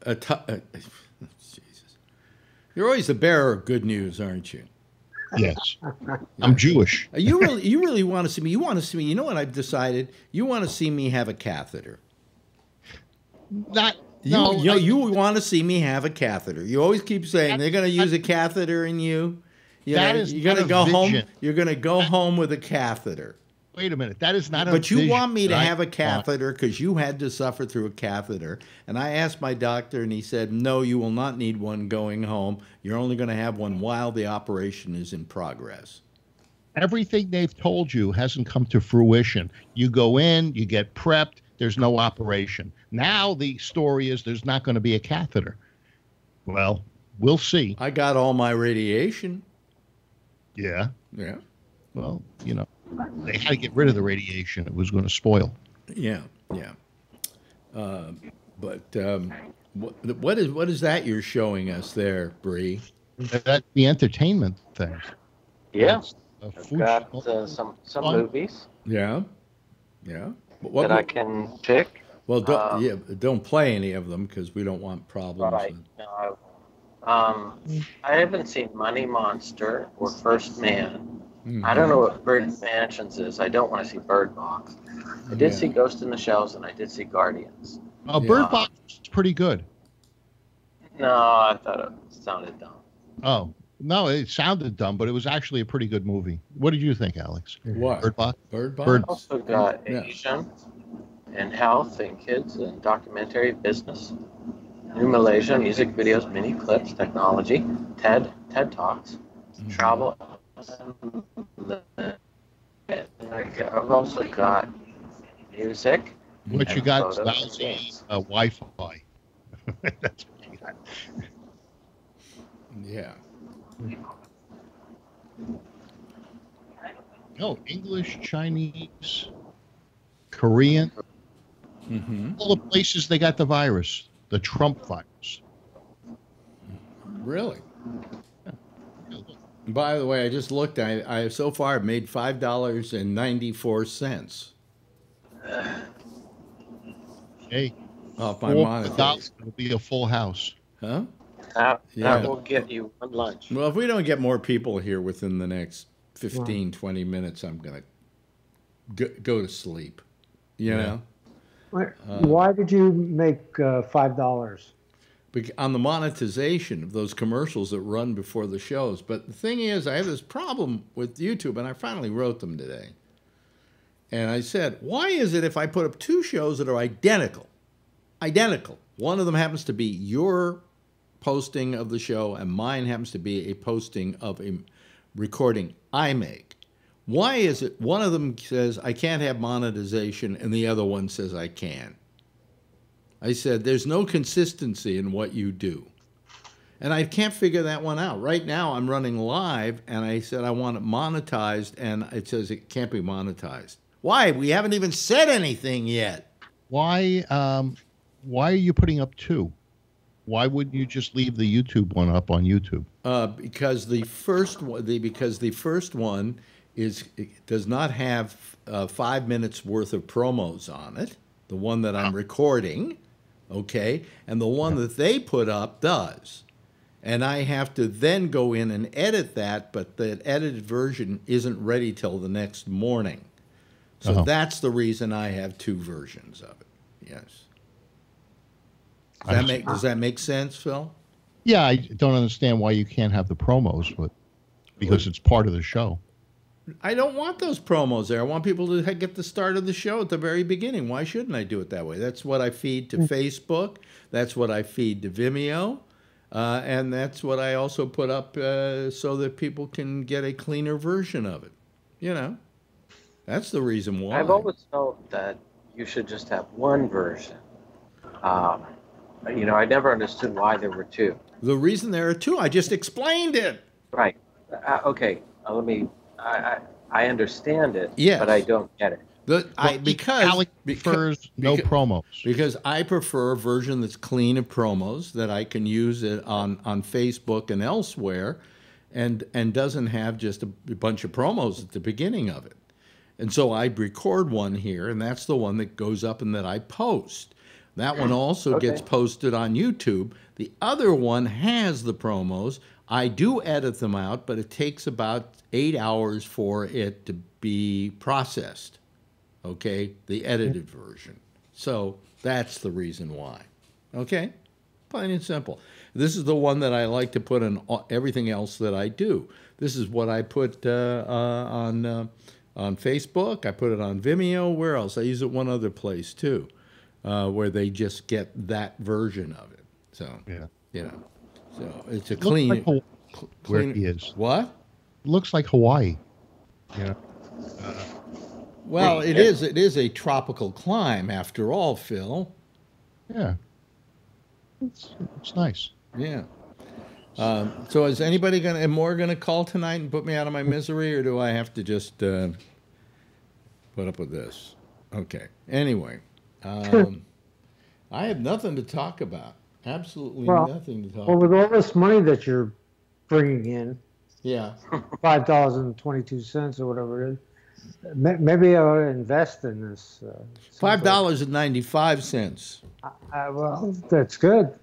A t- uh, Jesus. You're always the bearer of good news, aren't you? yes, I'm Jewish. You really, you really want to see me. You want to see me. You know what I've decided? You want to see me have a catheter. Not. You, no, you, I- you want to see me have a catheter. You always keep saying they're going to use a catheter in you. you That know, is you're going to go home. You're going to go home with a catheter. Wait a minute, that is not a. But you vision want me to I have a catheter because you had to suffer through a catheter. And I asked my doctor, and he said, no, you will not need one going home. You're only going to have one while the operation is in progress. Everything they've told you hasn't come to fruition. You go in, you get prepped. There's no operation. Now the story is there's not going to be a catheter. Well, we'll see. I got all my radiation. Yeah. Yeah. Well, you know, they had to get rid of the radiation. It was going to spoil. Yeah, yeah. Uh, but um, what, what is what is that you're showing us there, Bree? That the entertainment thing. Yeah. That's a I've got uh, some some Fun. movies Yeah, yeah. But what- that I can pick. Well, don't, Um, yeah, don't play any of them because we don't want problems. Right. No, um, I haven't seen Money Monster or First Man. I don't know what Bird Mansions is. I don't want to see Bird Box. I did Yeah. see Ghost in the Shells and I did see Guardians. Uh, Bird Box is pretty good. No, I thought it sounded dumb. Oh no, it sounded dumb, but it was actually a pretty good movie. What did you think, Alex? What? Bird Box. Bird Box? Bird. Also got Yeah. Asian and health and kids and documentary business. New Malaysia, music videos, mini clips, technology, TED, TED Talks, Mm-hmm. travel. I've also got music. What you got? is Lousy uh, Wi-Fi. That's what you got. Yeah. No, English, Chinese, Korean. Mm-hmm. All the places they got the virus, the Trump virus. Really? By the way, I just looked. I, I so far have made five dollars and ninety four cents Hey, off my four monitor. dollars will be a full house. Huh? That, Yeah. that will get you one lunch. Well, if we don't get more people here within the next 15, 20 minutes, I'm going to go, go to sleep. You Yeah. know? Why, Uh, why did you make uh, five dollars? On the monetization of those commercials that run before the shows. But the thing is, I have this problem with YouTube, and I finally wrote them today. And I said, why is it if I put up two shows that are identical, identical, one of them happens to be your posting of the show and mine happens to be a posting of a recording I make. Why is it one of them says I can't have monetization and the other one says I can? I said, there's no consistency in what you do. And I can't figure that one out. Right now, I'm running live, and I said I want it monetized, and it says it can't be monetized. Why? We haven't even said anything yet. Why? Um, why are you putting up two? Why wouldn't you just leave the YouTube one up on YouTube? Uh, because the first one, the, because the first one is does not have uh, five minutes worth of promos on it. The one that I'm recording, okay, and the one that they put up does. And I have to then go in and edit that, but the edited version isn't ready till the next morning. So Uh-huh. that's the reason I have two versions of it. Yes. Does that make, does that make sense, Phil? Yeah, I don't understand why you can't have the promos, but because it's part of the show. I don't want those promos there. I want people to get the start of the show at the very beginning. Why shouldn't I do it that way? That's what I feed to Facebook. That's what I feed to Vimeo. Uh, and that's what I also put up uh, so that people can get a cleaner version of it. You know, that's the reason why. I've always felt that you should just have one version. Um, you know, I never understood why there were two. The reason there are two, I just explained it. Right. Uh, okay. Uh, let me. I, I I understand it. Yes. But I don't get it. The, I, because Alec because- prefers no beca- promos. Because I prefer a version that's clean of promos that I can use it on on Facebook and elsewhere, and and doesn't have just a bunch of promos at the beginning of it. And so I record one here, and that's the one that goes up and that I post. That one also Okay. gets posted on YouTube. The other one has the promos. I do edit them out, but it takes about eight hours for it to be processed okay? The edited version. So that's the reason why. Okay? Plain and simple. This is the one that I like to put on everything else that I do. This is what I put uh, uh, on uh, on Facebook. I put it on Vimeo. Where else? I use it one other place too, uh, where they just get that version of it. So Yeah. you know, so it's a Looks clean. like Hawaii, cl- where clean- he is. What? Looks like Hawaii. Yeah. Well, it is. It is a tropical clime, after all, Phil. Yeah. It's, it's nice. Yeah. Um, so is anybody gonna more gonna call tonight and put me out of my misery, or do I have to just uh, put up with this? Okay. Anyway, um, I have nothing to talk about. Absolutely Well, nothing to talk. Well, with about. all this money that you're bringing in, Yeah. five dollars and twenty-two cents or whatever it is, maybe I ought to invest in this. Uh, Five dollars and ninety-five cents. uh, well, that's good.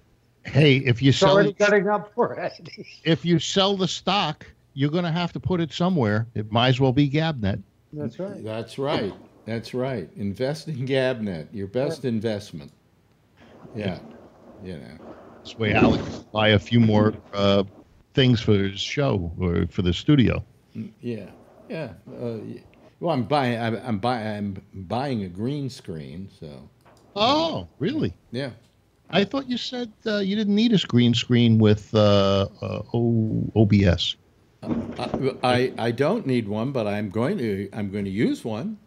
Hey, if you It's sell already it, cutting up already. if you sell the stock, you're going to have to put it somewhere. It might as well be Gabnet. That's right. That's right. That's right. Invest in Gabnet, your best investment. Yeah. You know. This way, Alex can buy a few more uh, things for his show or for the studio. Yeah, yeah. Uh, well, I'm buying. I'm, I'm buying. I'm buying a green screen. So. Oh, really? Yeah. I thought you said uh, you didn't need a green screen with uh, uh, o- OBS. I, I I don't need one, but I'm going to. I'm going to use one.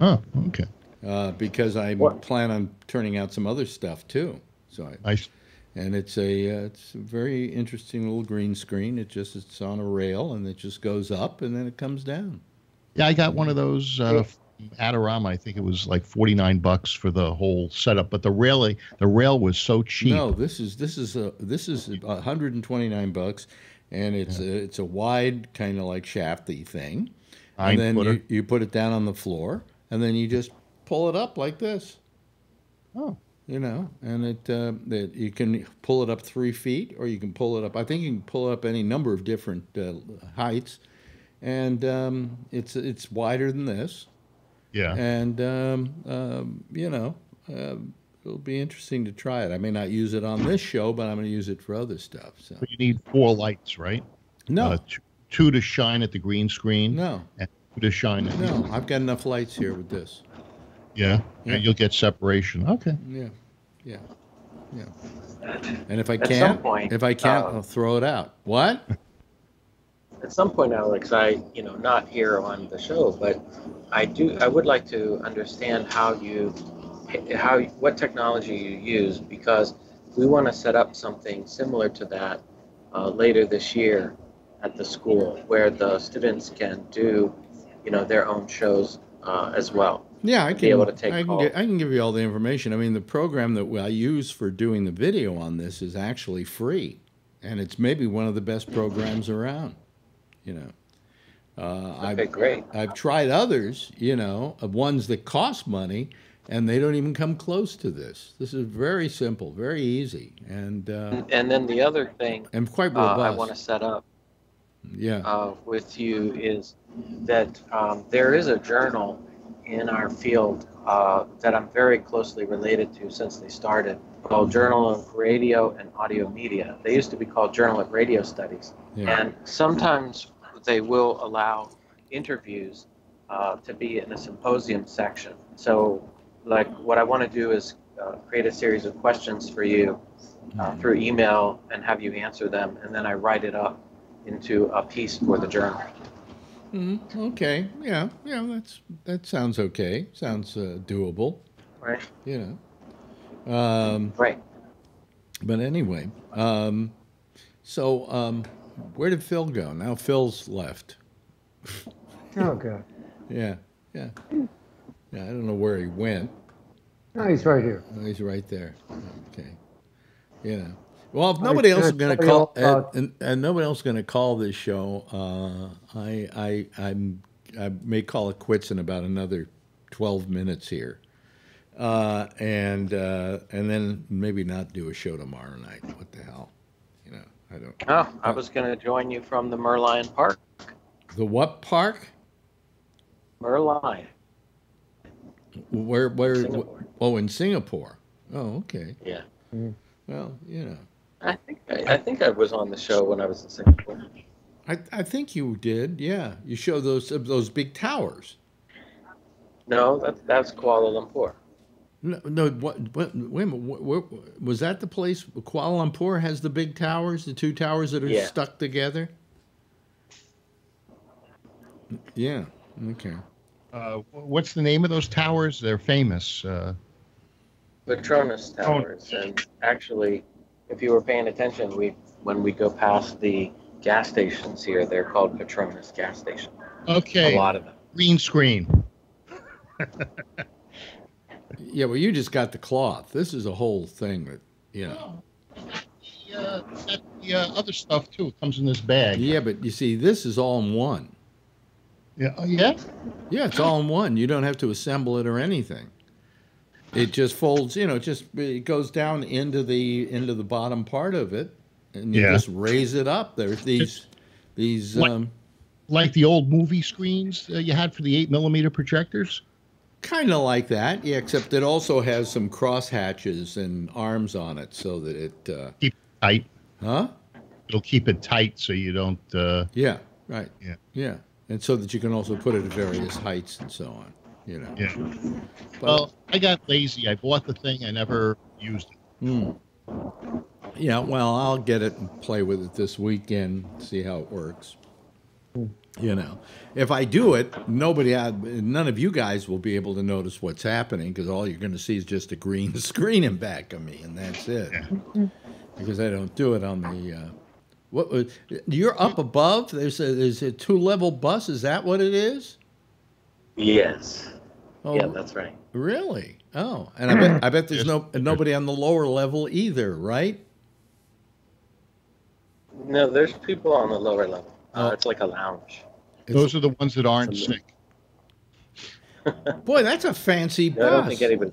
Oh, okay. Uh, because I plan on turning out some other stuff too. So I. Nice. And it's a uh, it's a very interesting little green screen. It just it's on a rail and it just goes up and then it comes down. Yeah, I got one of those uh, Adorama. I think it was like forty nine bucks for the whole setup, but the rail the rail was so cheap. No, this is this is a this is 129 bucks, and it's a, it's a wide kind of like shafty thing, Nine and then footer. you, you put it down on the floor, and then you just pull it up like this. Oh, you know, and it uh, that you can pull it up three feet, or you can pull it up. I think you can pull it up any number of different uh, heights, and um, it's it's wider than this. Yeah. And um, um, you know, um, it'll be interesting to try it. I may not use it on this show, but I'm going to use it for other stuff. So But you need four lights, right? No. Uh, two, two to shine at the green screen. No. And, to shine it. No, I've got enough lights here with this. Yeah. Yeah. And you'll get separation. Okay. Yeah, yeah, yeah. And if I can't, point, if I can't, uh, I'll throw it out. What? At some point, Alex, I, you know, not here on the show, but I do, I would like to understand how you, how, what technology you use, because we want to set up something similar to that uh, later this year at the school, where the students can do, you know, their own shows uh, as well. Yeah, I Be can. able to take I can, get, I can give you all the information. I mean, the program that I use for doing the video on this is actually free, and it's maybe one of the best programs around. You know, uh, Okay, I've, great. I've tried others. You know, of ones that cost money, and they don't even come close to this. This is very simple, very easy, and uh, And then the other thing and quite uh, I want to set up yeah. uh, with you is that um, there is a journal in our field uh, that I'm very closely related to since they started called Journal of Radio and Audio Media. They used to be called Journal of Radio Studies. Yeah. And sometimes they will allow interviews uh, to be in a symposium section. So, like, what I want to do is uh, create a series of questions for you uh, through email and have you answer them, and then I write it up into a piece for the journal. Mm, okay. Yeah. Yeah. That's that sounds okay. Sounds uh, doable. Right. You know. Um, right. But anyway, um, so um, where did Phil go? Now Phil's left. Oh, God. Yeah. Yeah. Yeah. I don't know where he went. No, he's right here. Oh, he's right there. Okay. You know. Well, if I nobody else is going to call, all about- and, and, and nobody else is going to call this show, uh, I, I, I'm, I may call it quits in about another twelve minutes here, uh, and uh, and then maybe not do a show tomorrow night. What the hell, you know? I don't. Oh, I was going to join you from the Merlion Park. The what park? Merlion. Where? Where? Singapore. Oh, in Singapore. Oh, okay. Yeah. Well, you know. I think I, I think I was on the show when I was in Singapore. I, I think you did. Yeah, you show those those big towers. No, that, that's Kuala Lumpur. No, no. What? what wait a minute. What, what, was that the place? Kuala Lumpur has the big towers, the two towers that are Yeah. stuck together. Yeah. Okay. Uh, what's the name of those towers? They're famous. Uh, Petronas Towers, and actually, if you were paying attention, we when we go past the gas stations here, they're called Petronas gas station. okay. A lot of them. Green screen. Yeah. Well, you just got the cloth. This is a whole thing that you know. Uh, the uh, other stuff too comes in this bag. Yeah, but you see, this is all in one. Yeah. Oh, yeah. Yeah, it's all in one. You don't have to assemble it or anything. It just folds, you know, it just it goes down into the into the bottom part of it, and you Yeah. just raise it up. There's these these Like- um, Like the old movie screens uh, you had for the eight millimeter projectors. kind of like that, yeah. Except it also has some cross hatches and arms on it, so that it, uh, Keep it tight. huh? It'll keep it tight so you don't. Uh, Yeah, right. Yeah. yeah, and so that you can also put it at various heights and so on. You know. yeah. But- Well, I got lazy. I bought the thing. I never used it. Hmm. Yeah, well, I'll get it and play with it this weekend, see how it works. You know, if I do it, nobody, none of you guys will be able to notice what's happening because all you're going to see is just a green screen in back of me, and that's it. Yeah. Because I don't do it on the. Uh, what was- you're up above? There's a there's a two level bus. Is that what it is? Yes. Oh, Yeah, that's right. Really? Oh, and I bet I bet there's no nobody on the lower level either, right? No, there's people on the lower level. Uh, Oh. it's like a lounge. Those are the ones that aren't sick. Boy, that's a fancy bus. I don't bus. think anybody.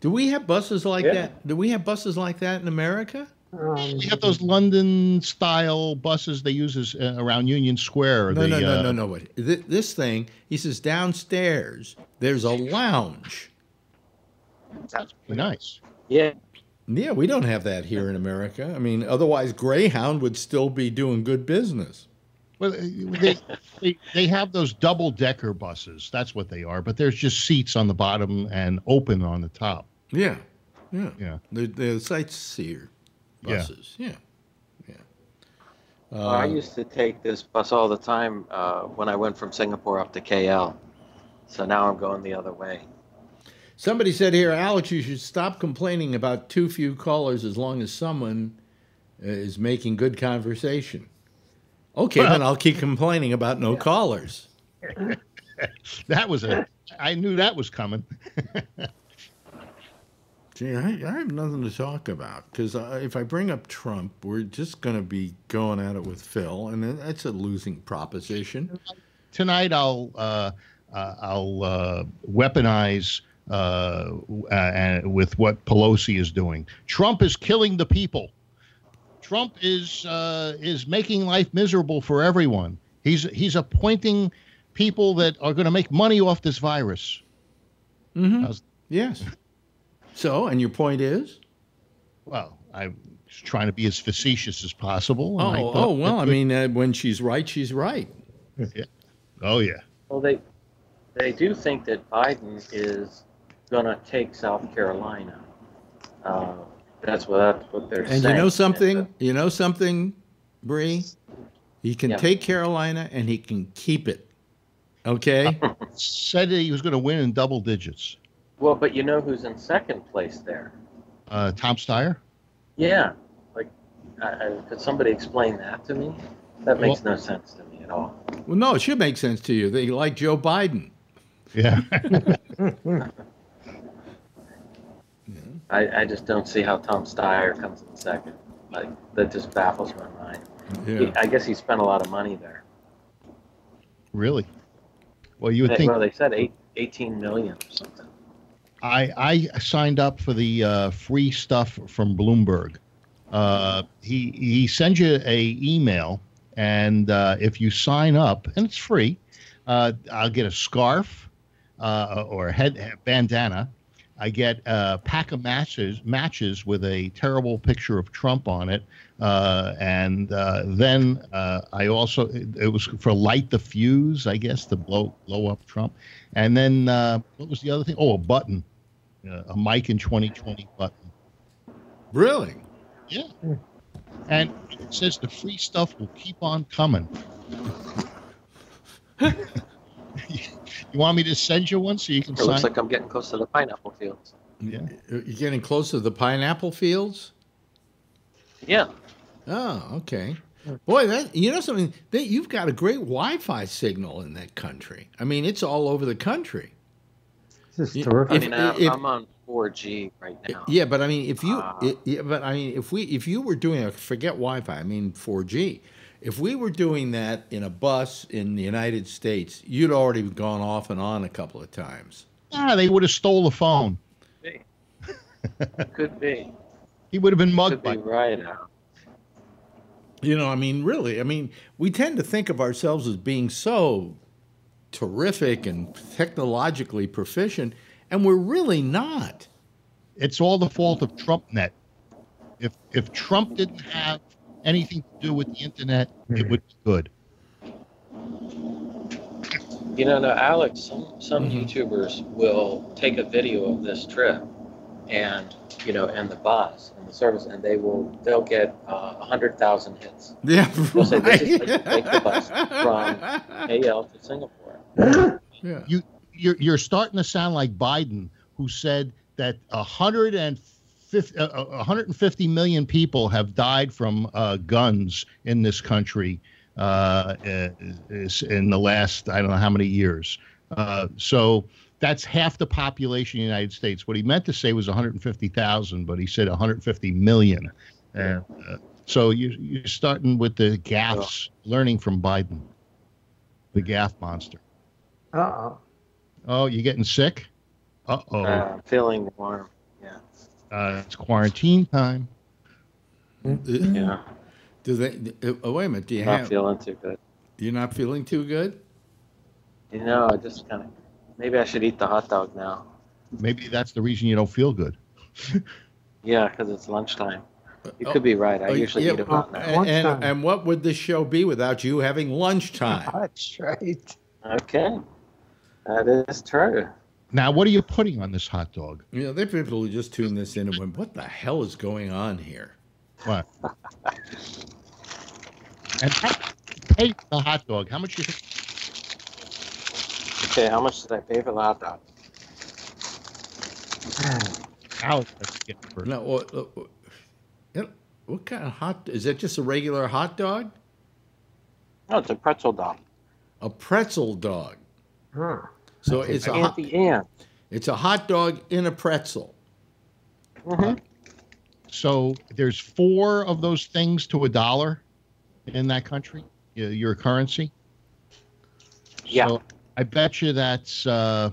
Do we have buses like Yeah. that? Do we have buses like that in America? Um, We have those London style buses they use as, uh, around Union Square. No, the, no, no, uh, no, no. Wait. Th- This thing, he says downstairs there's a lounge. That's nice. Yeah. Yeah, we don't have that here in America. I mean, otherwise Greyhound would still be doing good business. Well, they, they they have those double decker buses. That's what they are. But there's just seats on the bottom and open on the top. Yeah, yeah, Yeah. The the sightseer Yeah. Buses. Yeah, yeah. Well, I Uh, used to take this bus all the time uh, when I went from Singapore up to KL. So now I'm going the other way. Somebody said here, Alex, you should stop complaining about too few callers as long as someone uh, is making good conversation. Okay, Well- then I'll keep complaining about no callers. That was a. I knew that was coming. Gee, I, I have nothing to talk about because if I bring up Trump, we're just going to be going at it with Phil, and that's a losing proposition. Tonight I'll uh, uh, I'll uh, weaponize uh, uh, with what Pelosi is doing. Trump is killing the people. Trump is uh, is making life miserable for everyone. He's he's appointing people that are going to make money off this virus. Mm-hmm. How's- Yes. So, and your point is? Well, I'm trying to be as facetious as possible. and Oh, thought oh well, I mean, uh, when she's right, she's right. Yeah. Oh yeah. Well, they they do think that Biden is going to take South Carolina. Uh, that's what that's what they're And saying. And you know something? You know something, Bree? He can Yeah. take Carolina and he can keep it. Okay? Said that he was going to win in double digits. Well, but you know who's in second place there? Uh, Tom Steyer. Yeah. Like, I, I, could somebody explain that to me? That makes no sense to me at all. well, no, it should make sense to you. They like Joe Biden. Yeah. I, I just don't see how Tom Steyer comes in second. Like, that just baffles my mind. Yeah. He, I guess he spent a lot of money there. Really? Well, you would They- think well, they said eight, 18 million or something. I I signed up for the uh, free stuff from Bloomberg. Uh, he he sends you a email, and uh, if you sign up, and it's free, uh, I'll get a scarf uh, or a head bandana. I get a pack of matches matches with a terrible picture of Trump on it, uh, and then I also it was for light the fuse, I guess, to blow blow up Trump, and then what was the other thing? Oh, a button, a mic in 2020 button. Really? Yeah. And it says the free stuff will keep on coming. you want me to send you one so you can It sign? looks like I'm getting close to the pineapple fields. Yeah. You're getting close to the pineapple fields? Yeah. Oh, okay. Boy, that you know something? They, you've got a great Wi-Fi signal in that country. I mean, it's all over the country. This is Y- terrific. I mean, I, if- I'm on 4G right now. Yeah, but I mean, if you, i- yeah, but I mean, if we, if you were doing a forget Wi-Fi, I mean 4G. If we were doing that in a bus in the United States, you'd already gone off and on a couple of times. Ah, they would have stole the phone. Could be. He would have been mugged Could be by. right out. You know, I mean, really, I mean, we tend to think of ourselves as being so terrific and technologically proficient, and we're really not. It's all the fault of TrumpNet. If if Trump didn't have anything to do with the internet, it would be good. You know, now, Alex, some, some YouTubers will take a video of this trip and, you know, and the bus and the service, and they will, they'll get uh, 100,000 hits. Yeah, right. They'll say, this is right. how take the bus from AL to Singapore. Yeah. You you're you're starting to sound like Biden, who said that 150, uh, uh, 150 million people have died from uh, guns in this country uh, is in the last I don't know how many years. Uh, so that's half the population of the United States. What he meant to say was 150,000, but he said 150 million. Uh, so you, you're starting with the gaffes, learning from Biden, the gaff monster. Uh-oh. Oh, you getting sick? Uh oh. Uh, I'm feeling warm. Yeah. Uh, it's quarantine time. Yeah. Do they? Oh, wait a minute. Do you Not have? feeling too good. You're not feeling too good. You know, I just kind of, maybe I should eat the hot dog now. Maybe that's the reason you don't feel good. Yeah, because it's lunchtime. You could be right. I Oh, usually yeah, eat about that. and, and, and what would this show be without you having lunchtime? That's right. Okay. That is true. Now, what are you putting on this hot dog? You know, there are people who just tune this in and went, "What the hell is going on here?" What? and how- pay for the hot dog. How much you think? Okay, how much did I pay for the hot dog? Alex, let's get first. No, what, what- what- what kind of hot? Is that just a regular hot dog? No, it's a pretzel dog. A pretzel dog. Huh. So it's a hot, Auntie it's a hot dog in a pretzel. So there's four of those things to a dollar in that country, your currency. Yeah. So I bet you that's uh,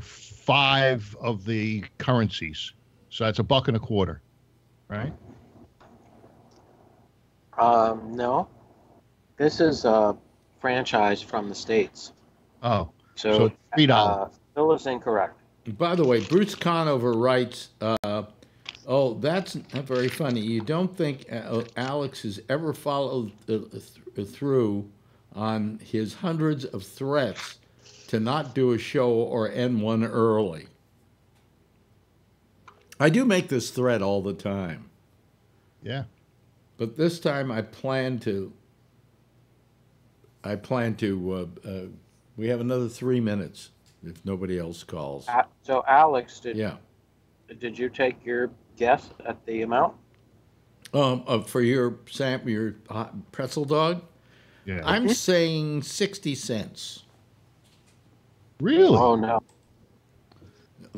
five of the currencies. So that's a buck and a quarter, right? Um, no. This is a franchise from the States. Oh, So, so three uh. Phil is incorrect. By the way, Bruce Conover writes, uh, "Oh, that's not very funny. You don't think uh, Alex has ever followed uh, th- through on his hundreds of threats to not do a show or end one early?" I do make this threat all the time, yeah. but this time I plan to. I plan to. Uh, uh, we have another three minutes if nobody else calls. Uh, so, Alex, did Yeah. did you take your guess at the amount? Um, uh, for your Sam, your hot pretzel dog, Yeah. I'm saying sixty cents. really? Oh no,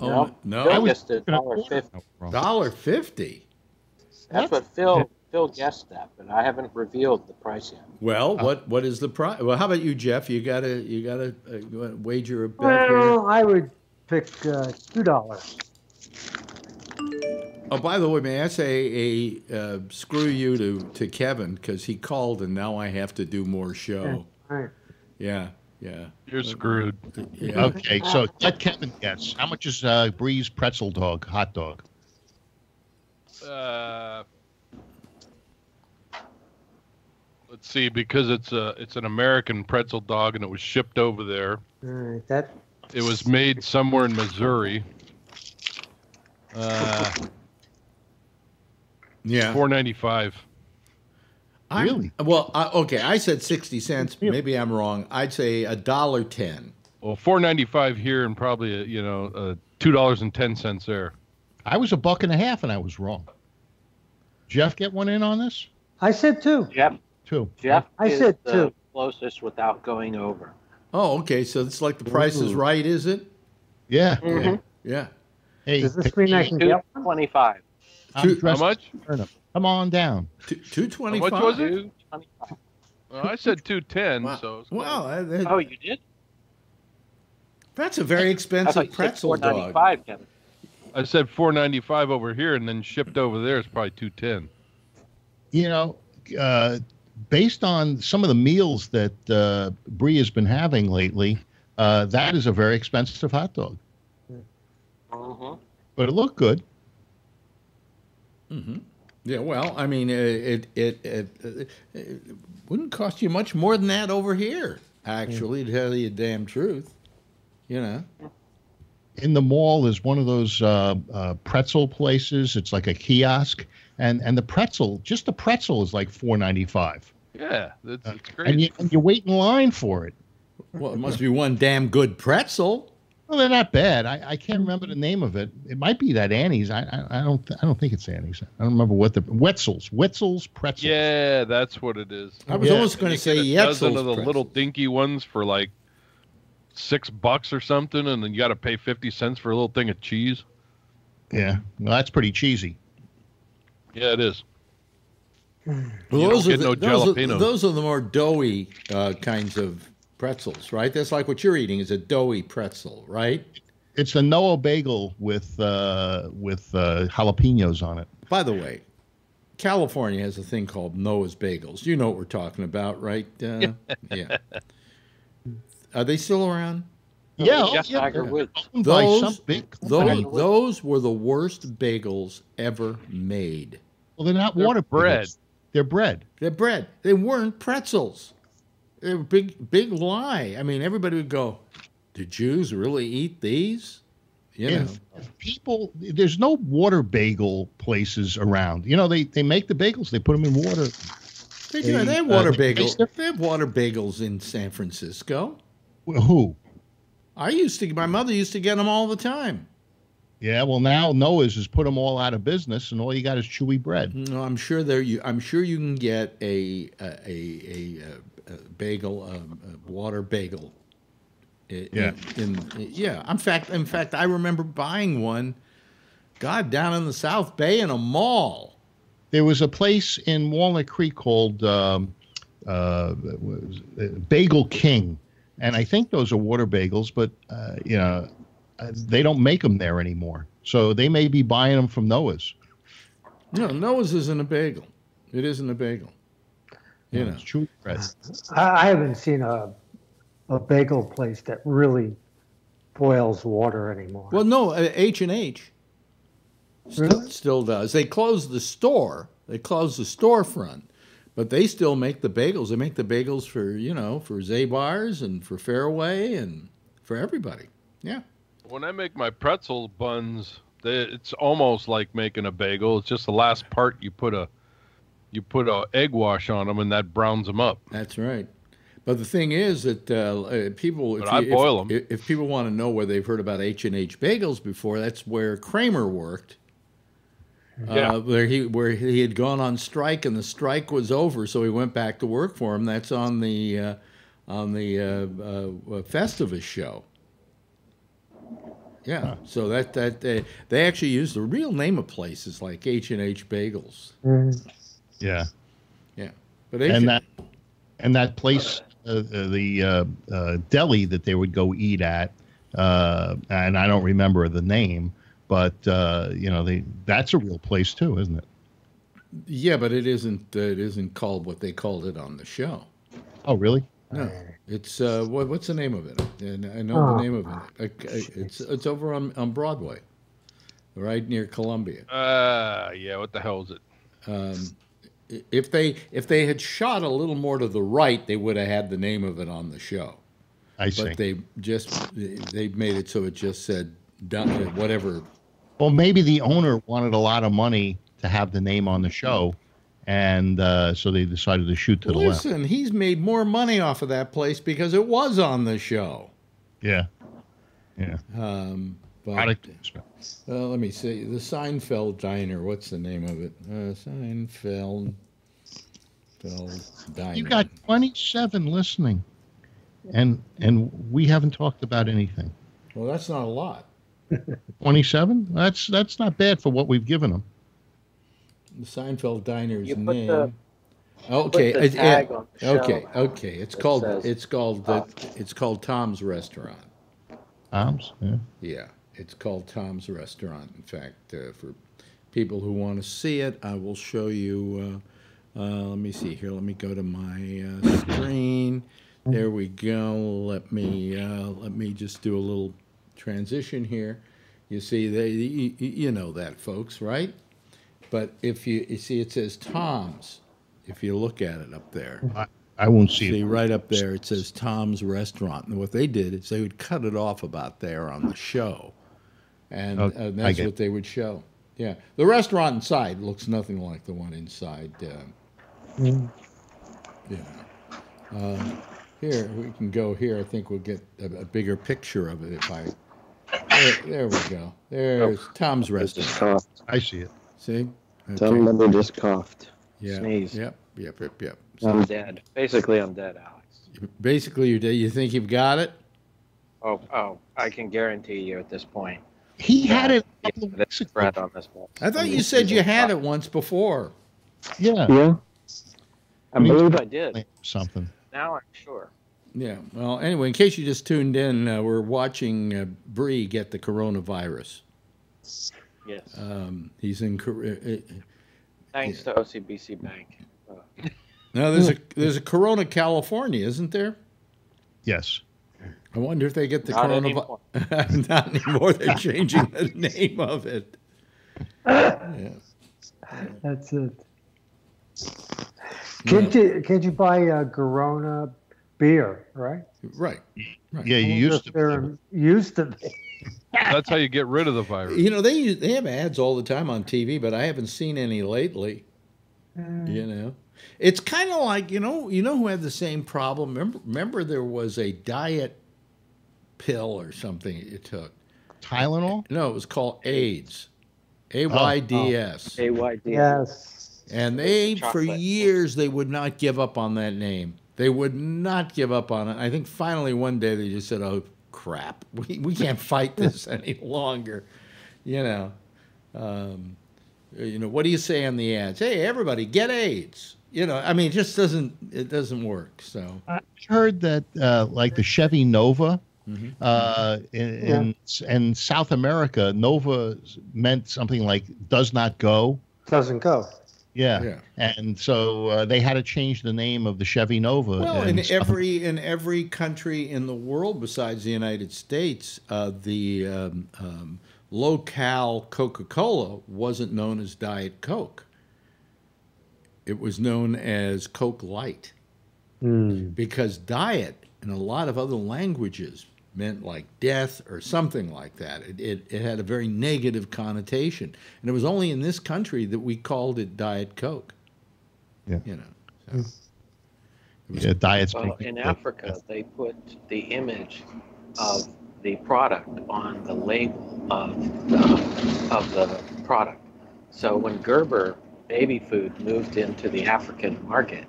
Oh no, no, Phil I was guessed a dollar fifty. dollar fifty. That's what Phil Phil guessed that, but I haven't revealed the price yet. Well, what what is the price? Well, how about you, Jeff? You gotta you gotta uh, wager a bet here. Well, I would pick uh, two dollars. Oh, by the way, may I say a uh, screw you to to Kevin because he called and now I have to do more show. Right. Yeah, yeah. You're screwed. Yeah. Okay, so let Kevin guess. How much is uh, Bree's pretzel dog, hot dog? Uh, let's see, because it's a it's an American pretzel dog and it was shipped over there. All right. That It was made somewhere in Missouri. Uh, Yeah. four ninety five. Really? Well, I, okay. I said sixty cents. Maybe I'm wrong. I'd say a dollar ten. Well, four ninety five here and probably uh, you know uh, two dollars and ten cents there. I was a buck and a half, and I was wrong. Jeff, get one in on this? I said two. Jeff, Two. Jeff I is said the two. closest without going over. Oh, okay. So it's like the Price is Ooh. Right, is it? Yeah. Mhm. Yeah. Hey, Does this mean I can Two get one? twenty-five. I'm Two- dressed How as much? a turnip. Come on down. Two How twenty much was it? Two twenty-five. Well, I said two ten. Wow. So Wow, that- that- Oh, you did? that's a very I thought expensive you said pretzel four dog. ninety-five, Kevin. I said four ninety five over here, and then shipped over there is probably two ten. You know, uh, based on some of the meals that uh, Bree has been having lately, uh, that is a very expensive hot dog. Mm-hmm. But it looked good. hmm Yeah, well, I mean, uh, it it, it it it wouldn't cost you much more than that over here. Actually, to tell you the damn truth, you know. in the mall is one of those uh, uh, pretzel places. It's like a kiosk, and and the pretzel, just the pretzel, is like four ninety five, Yeah, that's, that's great. and you and you wait in line for it. Well, it must be one damn good pretzel. Well, they're not bad. I, I can't remember the name of it. It might be that Annie's. I I, I don't th- I don't think it's Annie's. I don't remember what the Wetzel's Wetzel's pretzel. yeah, that's what it is. I was Yeah. almost going to say get a dozen of the pretzel. little dinky ones for like six bucks or something, and then you got to pay fifty cents for a little thing of cheese. Yeah. Well, that's pretty cheesy. Yeah, it is. Well, You those, don't are get no the, those, are, those are the more doughy uh, kinds of pretzels, right? That's like what you're eating is a doughy pretzel, right? It's a Noah bagel with uh, with uh, jalapenos on it. By the way, California has a thing called Noah's Bagels. You know what we're talking about, right? Uh, yeah. Are they still around? Yeah, oh, yeah, Tiger yeah. Woods. Those, those, those were the worst bagels ever made. Well, they're not They're water bread. bagels. They're bread. They're bread. They weren't pretzels. They were big, big lie. I mean, everybody would go, "Do Jews really eat these?" You know. If, if people, there's no water bagel places around. You know, they they make the bagels, they put them in water. They do. They, They have uh, water they bagels. They have water bagels in San Francisco. Who? I used to. My mother used to get them all the time. Yeah, well now Noah's has put them all out of business, and all you got is chewy bread. No, I'm sure there. You, I'm sure you can get a a a, a, a bagel, a water bagel. i- Yeah. In, in yeah. In fact, in fact, I remember buying one. God, down in the South Bay in a mall. There was a place in Walnut Creek called um, uh, what was it? Bagel King, and I think those are water bagels, but uh, you know they don't make them there anymore. So they may be buying them from Noah's. No, Noah's isn't a bagel. It isn't a bagel. You know. It's chewy bread. I, I haven't seen a a bagel place that really boils water anymore. Well, no, uh, H and H still, still does. They closed the store. They closed the storefront, but they still make the bagels. They make the bagels for you know for Zabar's and for Fairway and for everybody. Yeah. When I make my pretzel buns, they, it's almost like making a bagel. It's just the last part you put a you put a egg wash on them, and that browns them up. That's right. But the thing is that uh, uh, people, if, But I you- boil if, 'em. if people want to know where they've heard about H and H Bagels before, that's where Kramer worked. Yeah. Uh, where he where he had gone on strike and the strike was over, so he went back to work for him. That's on the uh, on the uh, uh, Festivus show. Yeah, so that that they, they actually use the real name of places like H and H Bagels. Yeah. Yeah, but H and that and that place, uh, uh, the uh, uh, deli that they would go eat at, uh, and I don't remember the name, but uh, you know, they that's a real place too, isn't it? Yeah, but it isn't. Uh, it isn't called what they called it on the show. Oh, really? No, it's uh, what, what's the name of it? And I know Oh. the name of it. I- I- It's it's over on on Broadway, right near Columbia. Uh, yeah. What the hell is it? Um, if they if they had shot a little more to the right, they would have had the name of it on the show. I see. But they just they made it so it just said whatever. Well, maybe the owner wanted a lot of money to have the name on the show, and uh, so they decided to shoot to the left. Listen, he's made more money off of that place because it was on the show. Yeah. Yeah. Um, but, uh, let me see. The Seinfeld Diner. What's the name of it? Uh, Seinfeld Feld Diner. You got 27 listening, and and we haven't talked about anything. Well, that's not a lot. 27? That's that's not bad for what we've given them. The Seinfeld Diner's You put name. the- okay. put the it- yeah, on the show. okay. Okay. It's It called. says It's called. The, it's called Tom's Restaurant. Tom's? Yeah. Yeah, it's called Tom's Restaurant. In fact, uh, for people who want to see it, I will show you. Uh, uh, let me see here. Let me go to my uh, screen. There we go. Let me uh, let me just do a little transition here. You see, they you, you know that, folks, right? But if you, you see, it says Tom's. If you look at it up there, I, I won't see, See it. right up there, it says Tom's Restaurant. And what they did is they would cut it off about there on the show, and, Okay, and that's what they would show. Yeah, the restaurant inside looks nothing like the one inside. Uh, Mm. you know, um, here we can go here. I think we'll get a, a bigger picture of it if I. There, there we go. There's Tom's Restaurant. coughed. I see it. See? Somebody just coughed. Yeah. Sneeze. Yep. Yep. Yep. Yep. I'm dead. Basically, I'm dead, Alex. Basically, you're dead. you think you've got it? Oh, oh, I can guarantee you at this point. He had it. Yeah, there's bread on this wall. I thought you said you had it once before. Yeah. Yeah. I believe I did. Something. Now I'm sure. Yeah. Well, anyway, in case you just tuned in, uh, we're watching uh, Bree get the coronavirus. Yes. Um, he's in. Cor- uh, uh, Thanks to OCBC Bank. Now there's a there's a Corona, California, isn't there? Yes. I wonder if they get the Not coronavirus. Not anymore. They're changing the name of it. Yeah. That's it. Can't you can't you buy a Corona beer, right? Right. right. Yeah, you used to. There used to be. That's how you get rid of the virus. You know, they use, they have ads all the time on TV, but I haven't seen any lately. Mm. You know, it's kind of like you know, you know who had the same problem. Remember, remember there was a diet pill or something you took. Tylenol? No, it was called AIDS. Oh. A Y D S. Oh. A Y D S. And they, for years, they would not give up on that name. They would not give up on it. I think finally one day they just said, "Oh crap, we we can't fight this any longer." You know, um, you know what do you say on the ads? Hey, everybody, get AIDS. You know, I mean, it just doesn't it doesn't work. So I heard that, uh, like the Chevy Nova, Mhm. uh, in, in in South America, Nova meant something like "does not go." Doesn't go. Yeah, Yeah. and so uh, they had to change the name of the Chevy Nova. Well, and in so- every in every country in the world besides the United States, uh, the um, um, locale Coca-Cola wasn't known as Diet Coke. It was known as Coke Light because diet in a lot of other languages meant like death or something like that. It, it, it had a very negative connotation, and it was only in this country that we called it Diet Coke. Yeah. You know. So. yeah, diets. Well, make in people- Africa, they put the image of the product on the label of the, of the product. So when Gerber baby food moved into the African market,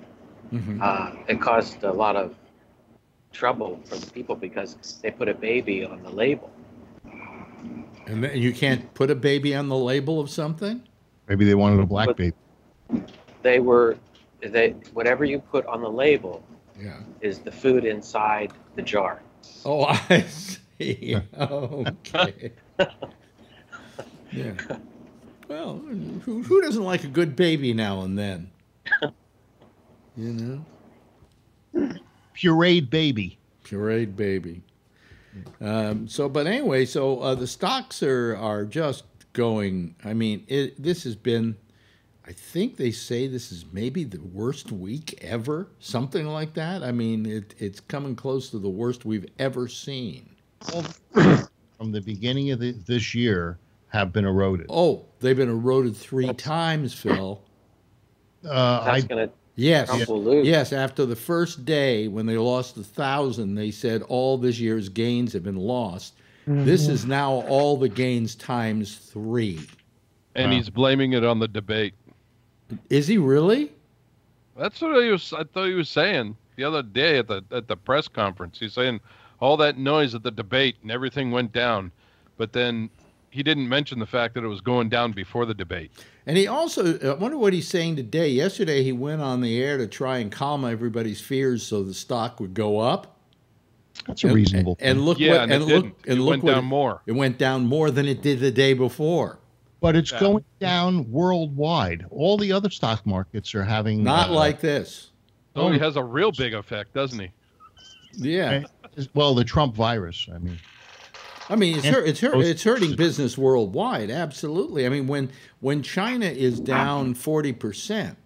Mhm. uh, it caused a lot of trouble for the people because they put a baby on the label. And then you can't put a baby on the label of something? Maybe they wanted a black But- baby. They were, they whatever you put on the label Yeah. is the food inside the jar. Oh, I see. okay. yeah. Well, who, who doesn't like a good baby now and then? You know? Pureed baby. Pureed baby. Um, so, but anyway, so uh, the stocks are are just going. I mean, it, this has been. I think they say this is maybe the worst week ever, something like that. I mean, it, it's coming close to the worst we've ever seen. From the beginning of the, this year, have been eroded. Oh, they've been eroded three times, Phil. Uh, That's I going to Yes. Trump. Yes, after the first day when they lost a thousand, they said all this year's gains have been lost. This Mhm. is now all the gains times three. And he's blaming it on the debate. Is he really? That's what he was. I thought he was saying the other day at the at the press conference. He's saying all that noise at the debate and everything went down, but then he didn't mention the fact that it was going down before the debate. And he also, I wonder what he's saying today. Yesterday, he went on the air to try and calm everybody's fears so the stock would go up. That's a And- reasonable And, thing. look Yeah, what, and and, it look, didn't. and It look went what down more. It went down more than it did the day before. But it's Yeah. going down worldwide. All the other stock markets are having Not uh, like this. Oh, he has a real big effect, doesn't he? Yeah. well the Trump virus. I mean, I mean, it's hurt, it's hurt, it's hurting business worldwide. Absolutely. I mean, when when China is down forty percent,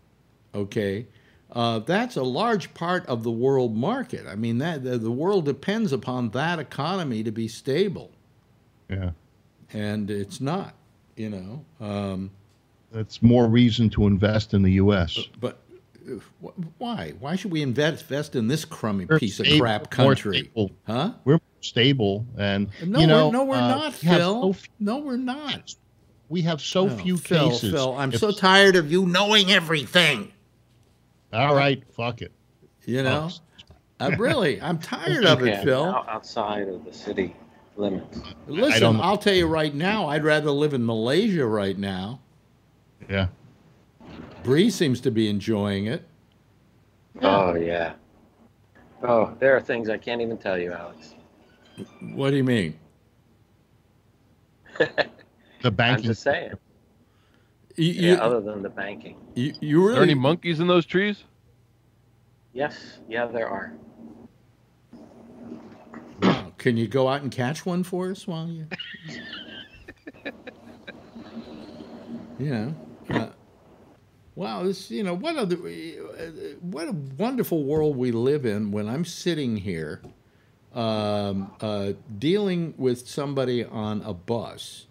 okay, uh, that's a large part of the world market. I mean, that the, the world depends upon that economy to be stable, yeah, and it's not. You know, um, that's more reason to invest in the U.S. but why? Why should we invest invest in this crummy We're piece of crap more country? stable. Huh? We're stable, and No, you know, we're, no, we're uh, not, we Phil. so f- no, we're not. we have so No, few Phil, cases. Phil, I'm If- so tired of you knowing everything. All right, fuck it. You know, I'm really, I'm tired of it, Phil. outside of the city limits. Listen, I'll tell you right now, I'd rather live in Malaysia right now. Yeah. Bree seems to be enjoying it. Oh yeah. Oh, there are things I can't even tell you, Alex. What do you mean? The banking. I'm banking. just saying. You, Yeah, other than the banking. you, you Are there any monkeys in those trees? Yes, yeah, there are. wow, Can you go out and catch one for us while you? you know. Uh, wow, this you know what other uh, what a wonderful world we live in. When I'm sitting here, um, uh, dealing with somebody on a bus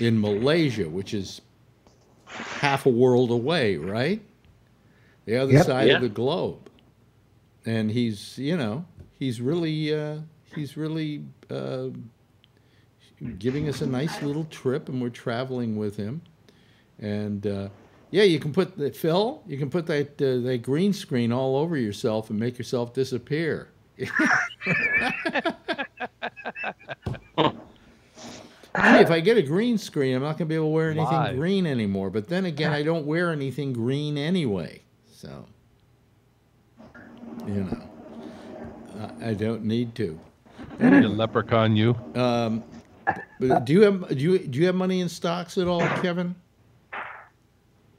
in Malaysia, which is half a world away, right? The other Yep. side Yeah. of the globe, and he's you know he's really uh, he's really uh, giving us a nice little trip, and we're traveling with him. And uh, yeah, you can put the Phil, you can put that uh, that green screen all over yourself and make yourself disappear. Gee, if I get a green screen, I'm not going to be able to wear anything Live. green anymore. But then again, I don't wear anything green anyway. So, you know, I- I don't need to. You leprechaun, you. Um, but do you have do you do you have money in stocks at all, Kevin?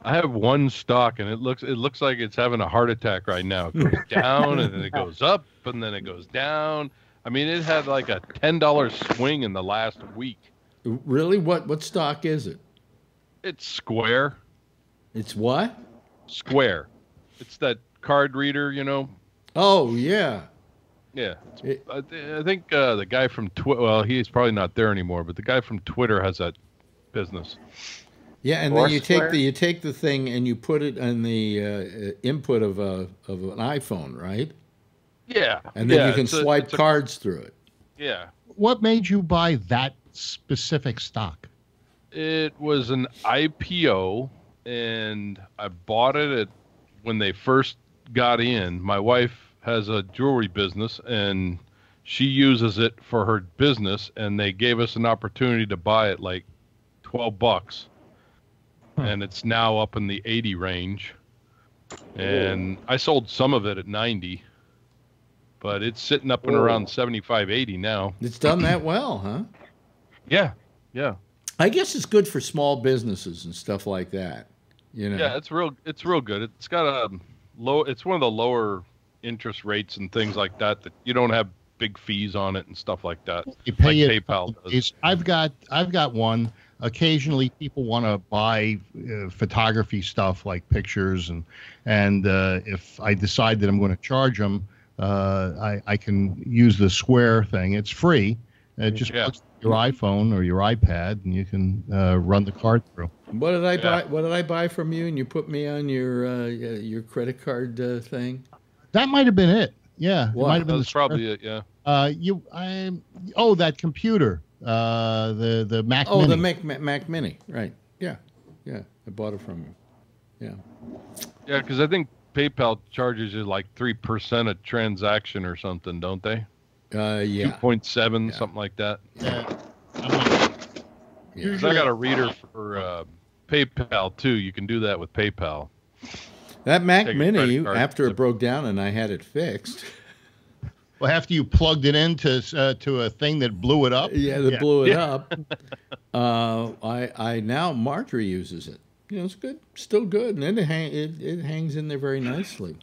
I have one stock, and it looks it looks like it's having a heart attack right now. It goes down, and then it goes up, and then it goes down. I mean, it had like a ten dollar swing in the last week. Really? What what stock is it? It's Square. It's what? Square. It's that card reader, you know. Oh yeah. Yeah, it's- I, th- I think uh, the guy from Twitter. Well, he's probably not there anymore, but the guy from Twitter has that business. Yeah, and then you take the you take the thing and you put it in the uh, input of a of an iPhone, right? Yeah, And then yeah, you can it's a- swipe a- cards through it. Yeah, What made you buy that specific stock? It was an IPO, and I bought it at when they first got in. My wife has a jewelry business, and she uses it for her business, and they gave us an opportunity to buy it like twelve bucks, Hmm. and it's now up in the eighty range. And I sold some of it at ninety, but it's sitting up and Whoa. around 75, 80 now. It's done that well, huh? Yeah, yeah. I guess it's good for small businesses and stuff like that. You know. Yeah, it's real. It's real good. It's got a low. It's one of the lower interest rates and things like that that you don't have big fees on it and stuff like that. You pay like it. PayPal does. I've got I've got one. Occasionally, people want to buy uh, photography stuff like pictures, and and uh, if I decide that I'm going to charge them, uh, I I can use the Square thing. It's free. It just Yeah. plugs your iPhone or your iPad, and you can uh, run the card through. What did I buy? What did I buy from you? And you put me on your uh, your credit card uh, thing. That might have been it. Yeah, it What? might have been That's the probably it. Yeah. Uh, you, I, oh, that computer, uh, the the Mac. Oh, the Mac, Mac Mac Mini, right? Yeah, yeah. I bought it from you. Yeah. Yeah, because I think PayPal charges you like three percent a transaction or something, don't they? Uh, Two yeah. point seven, something like that. Yeah. 'Cause I got a reader for uh, PayPal too. You can do that with PayPal. That Mac Take Mini, after it broke down and I had it fixed. Well, after you plugged it into uh, to a thing that blew it up. Yeah, that blew it up. Uh, I I now Marjorie uses it. You know, it's good, still good, and it hang, it, it hangs in there very nicely.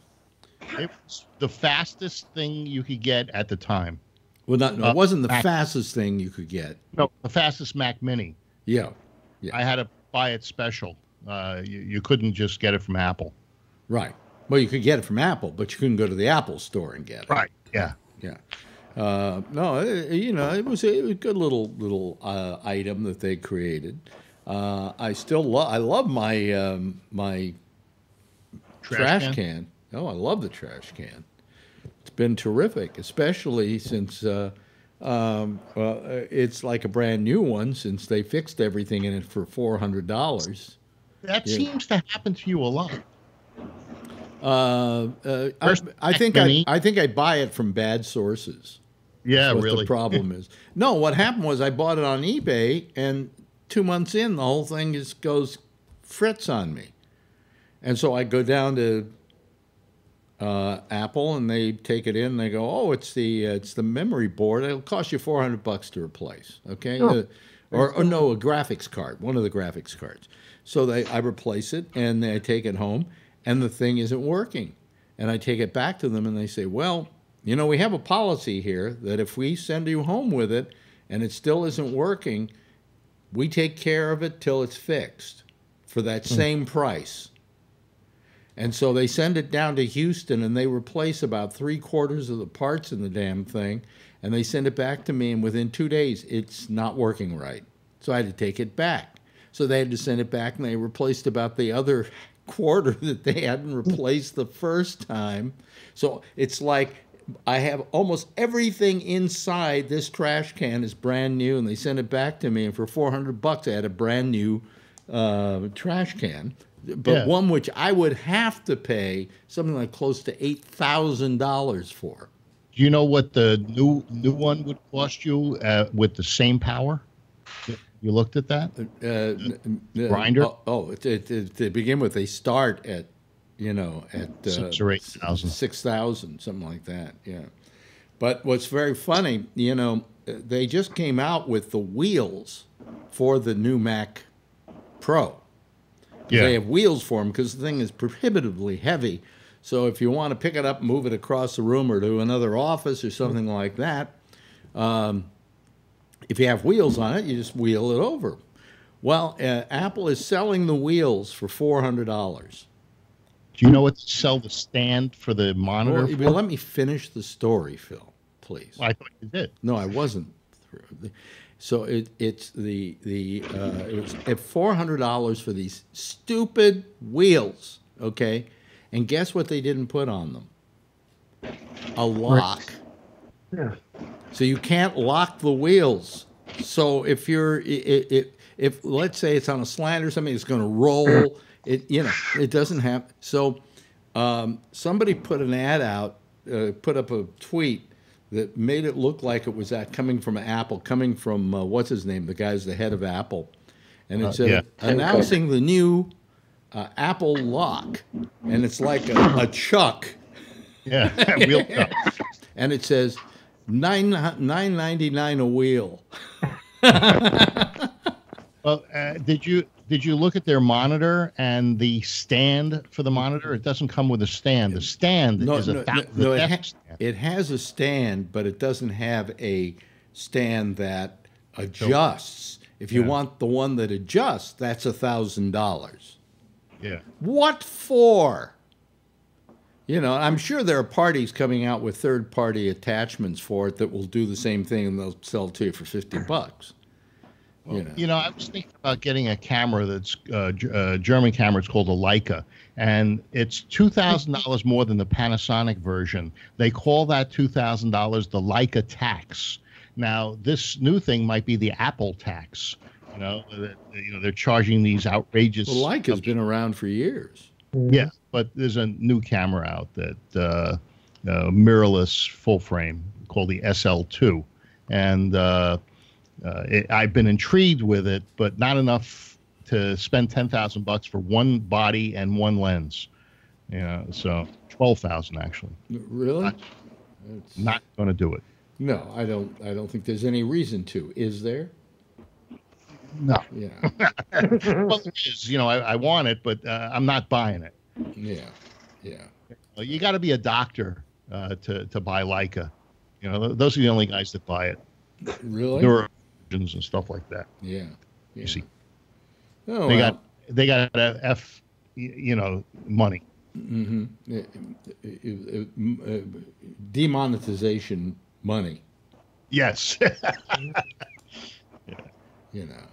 It was the fastest thing you could get at the time. Well, not no, Uh, it wasn't the Mac- fastest thing you could get. No, the fastest Mac Mini. Yeah, I had to buy it special. Uh, you, you couldn't just get it from Apple. Right. Well, you could get it from Apple, but you couldn't go to the Apple store and get it. Right. Yeah. Yeah. Uh, no, it, you know, it was, a, it was a good little little uh, item that they created. Uh, I still love. I love my um, my Trash trash, can? can? Oh, I love the trash can. It's been terrific, especially since uh, um, well, uh, it's like a brand new one since they fixed everything in it for four hundred dollars. That Yeah. seems to happen to you a lot. Uh, uh, I, I think I, I think I buy it from bad sources. Yeah, what really. The problem is no. What happened was I bought it on eBay, and two months in, the whole thing just goes frits on me, and so I go down to uh, Apple, and they take it in. and They go, "Oh, it's the uh, it's the memory board. It'll cost you four hundred bucks to replace." Okay, Oh. Uh, or, or no, a graphics card, one of the graphics cards. So they I replace it, and I take it home, and the thing isn't working, and I take it back to them, and they say, "Well." you know, we have a policy here that if we send you home with it and it still isn't working, we take care of it till it's fixed for that hmm. same price. And so they send it down to Houston and they replace about three quarters of the parts in the damn thing. And they send it back to me, and within two days, it's not working right. So I had to take it back. So they had to send it back, and they replaced about the other quarter that they hadn't replaced the first time. So it's like I have almost everything inside this trash can is brand new, and they sent it back to me, and for 400 bucks, I had a brand new uh, trash can, but Yeah. one which I would have to pay something like close to eight thousand dollars for. Do you know what the new new one would cost you uh, with the same power? You looked at that? Uh, n- Grinder? Oh, oh it, it, it- to begin with, they start at, you know, at uh, Six or eight thousand. six thousand, something like that. Yeah. But what's very funny, you know, they just came out with the wheels for the new Mac Pro. Yeah. They have wheels for them because the thing is prohibitively heavy. So if you want to pick it up, move it across the room or to another office or something like that, um, if you have wheels on it, you just wheel it over. Well, uh, Apple is selling the wheels for four hundred dollars. Do you know what to sell the stand for the monitor? Well, for? let me finish the story, Phil, please. I thought you did. No, I wasn't. through. So it, it's the the uh, it was at four hundred dollars for these stupid wheels. Okay, and guess what they didn't put on them? A lock. Yeah. So you can't lock the wheels. So if you're it, it, if let's say it's on a slant or something, it's going to roll. It you know it doesn't have. So um, somebody put an ad out, uh, put up a tweet that made it look like it was that coming from Apple, coming from uh, what's his name, the guy's the head of Apple, and it Uh, said yeah. announcing the new uh, Apple lock, and it's like a, a chuck. Yeah, wheel chuck. and it says nine nine ninety nine a wheel. Well, uh, did you did you look at their monitor and the stand for the monitor? It doesn't come with a stand. The stand No, is a no, thou- no, no, it, ha- stand. it has a stand, but it doesn't have a stand that adjusts. If you Yeah. want the one that adjusts, that's a thousand dollars. Yeah. What for? You know, I'm sure there are parties coming out with third-party attachments for it that will do the same thing, and they'll sell to you for fifty bucks. You know. You know, I was thinking about getting a camera that's uh, uh, German camera. It's called a Leica, and it's two thousand dollars more than the Panasonic version. They call that two thousand dollars the Leica tax. Now, this new thing might be the Apple tax. You know, that, you know they're charging these outrageous. Well, Leica's been around for years. Yeah, but there's a new camera out that uh, uh, mirrorless full frame called the SL2, and uh, uh, it, I've been intrigued with it, but not enough to spend ten thousand bucks for one body and one lens. Know, so twelve thousand actually. Really? It's- Not going to do it. No, I don't. I don't think there's any reason to. Is there? No. Yeah. well, there is. You know, I, I want it, but uh, I'm not buying it. Yeah. Yeah. Well, You got to be a doctor uh, to to buy Leica. You know, those are the only guys that buy it. Really? Neurosurgeons and stuff like that. Yeah. You see, Oh, they well. got they got a F, you know, money. Mm-hmm. demonetization money. Yes. yeah. You know.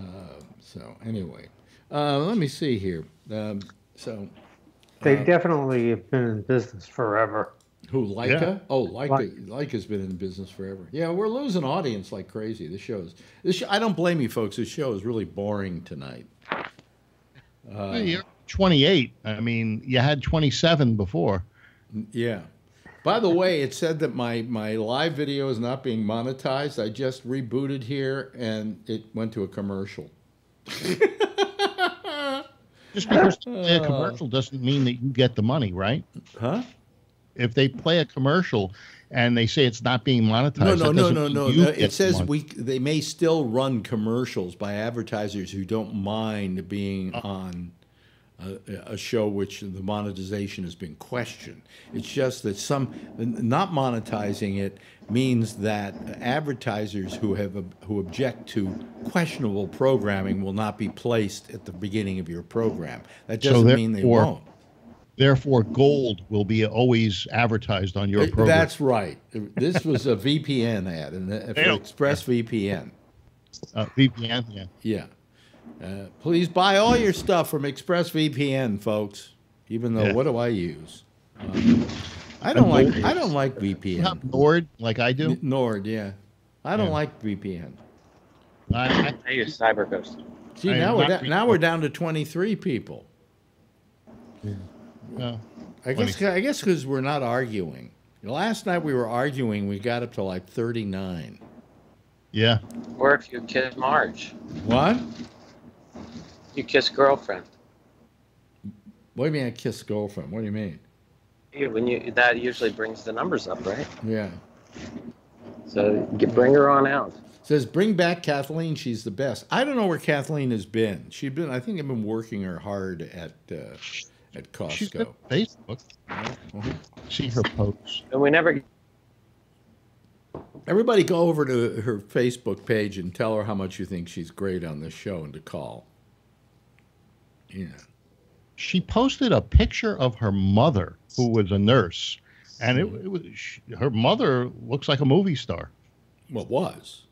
Uh, so anyway, uh, let me see here. Um, so They uh, definitely have been in business forever. Who Leica? Yeah. Oh, Leica. Like- Leica's been in business forever. Yeah, we're losing audience like crazy. This show's. This show, I don't blame you, folks. This show is really boring tonight. Uh, you're 28. I mean, you had 27 before. Yeah. By the way, it said that my, my live video is not being monetized. I just rebooted here and it went to a commercial. Just because they play a commercial doesn't mean that you get the money, right? Huh? If they play a commercial and they say it's not being monetized, No, no, no, no, no. Uh, the It says money. we they may still run commercials by advertisers who don't mind being Oh. on a, a show which the monetization has been questioned. It's just that some not monetizing it means that advertisers who have who object to questionable programming will not be placed at the beginning of your program. That doesn't mean they therefore- won't. Therefore, gold will be always advertised on your program. That's right. This was a VPN ad and uh, for Yeah. ExpressVPN. Uh, VPN, yeah. Yeah. Uh, please buy all your stuff from ExpressVPN, folks. Even though, Yeah. what do I use? Um, I don't like. I don't like VPN. Not Nord, like I do. Nord, yeah. I don't Yeah. like VPN. I, I use CyberGhost. See, I now we're da- now we're down to twenty three people. No. I guess I guess because we're not arguing. Last night we were arguing. We got up to like thirty nine. Yeah. Or if you kiss Marge, What? you kiss girlfriend. What do you mean? I kiss girlfriend? What do you mean? Yeah, When you that usually brings the numbers up, right? Yeah. So get, bring her on out. Says bring back Kathleen. She's the best. I don't know where Kathleen has been. She'd been. I think I've been working her hard at uh, at She's Costco. got Facebook. See her posts. And we never. Everybody go over to her Facebook page and tell her how much you think she's great on this show and to call. Yeah. She posted a picture of her mother, who was a nurse, and it, hmm. it was she, her mother looks like a movie star. Well, was.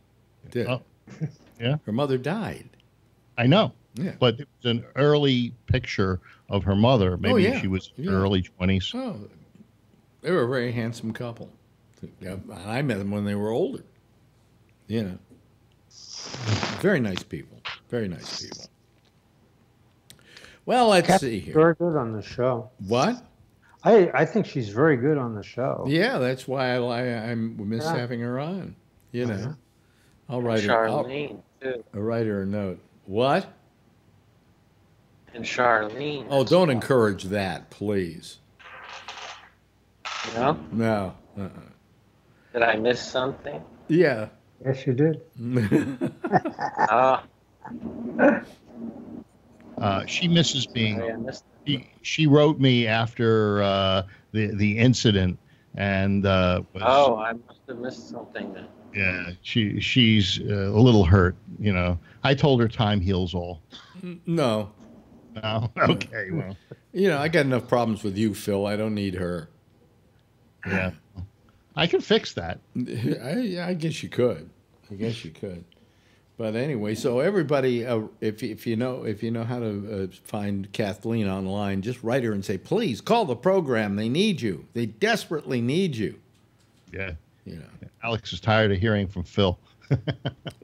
Did. Oh, yeah. Her mother died. I know. Yeah. But it was an early picture of her mother. Oh, Maybe Oh, yeah. she was Yeah. early twenties. Oh, they were a very handsome couple. Yeah, I met them when they were older. You know, very nice people. Very nice people. Well, let's Kat's see here. Very good on the show. What? I I think she's very good on the show. Yeah, that's why I, I, I miss Yeah. having her on. You know, I'll write her. I'll, Charlene too. I'll write her a note. What? And Charlene. Oh, don't encourage that, please. No? No. Uh-uh. Did I miss something? Yeah. Yes, you did. Ah, Uh, she misses being. sorry, She, she wrote me after uh, the the incident, and uh, was, Oh, I must have missed something then. yeah, she she's uh, a little hurt. You know, I told her time heals all. no. No, okay, well, You know, I got enough problems with you, Phil. I don't need her. yeah, I can fix that. I, I guess you could. I guess you could. But anyway, so everybody, uh, if if you know if you know how to uh, find Kathleen online, just write her and say, please call the program. They need you. They desperately need you. Yeah, You know. Alex is tired of hearing from Phil.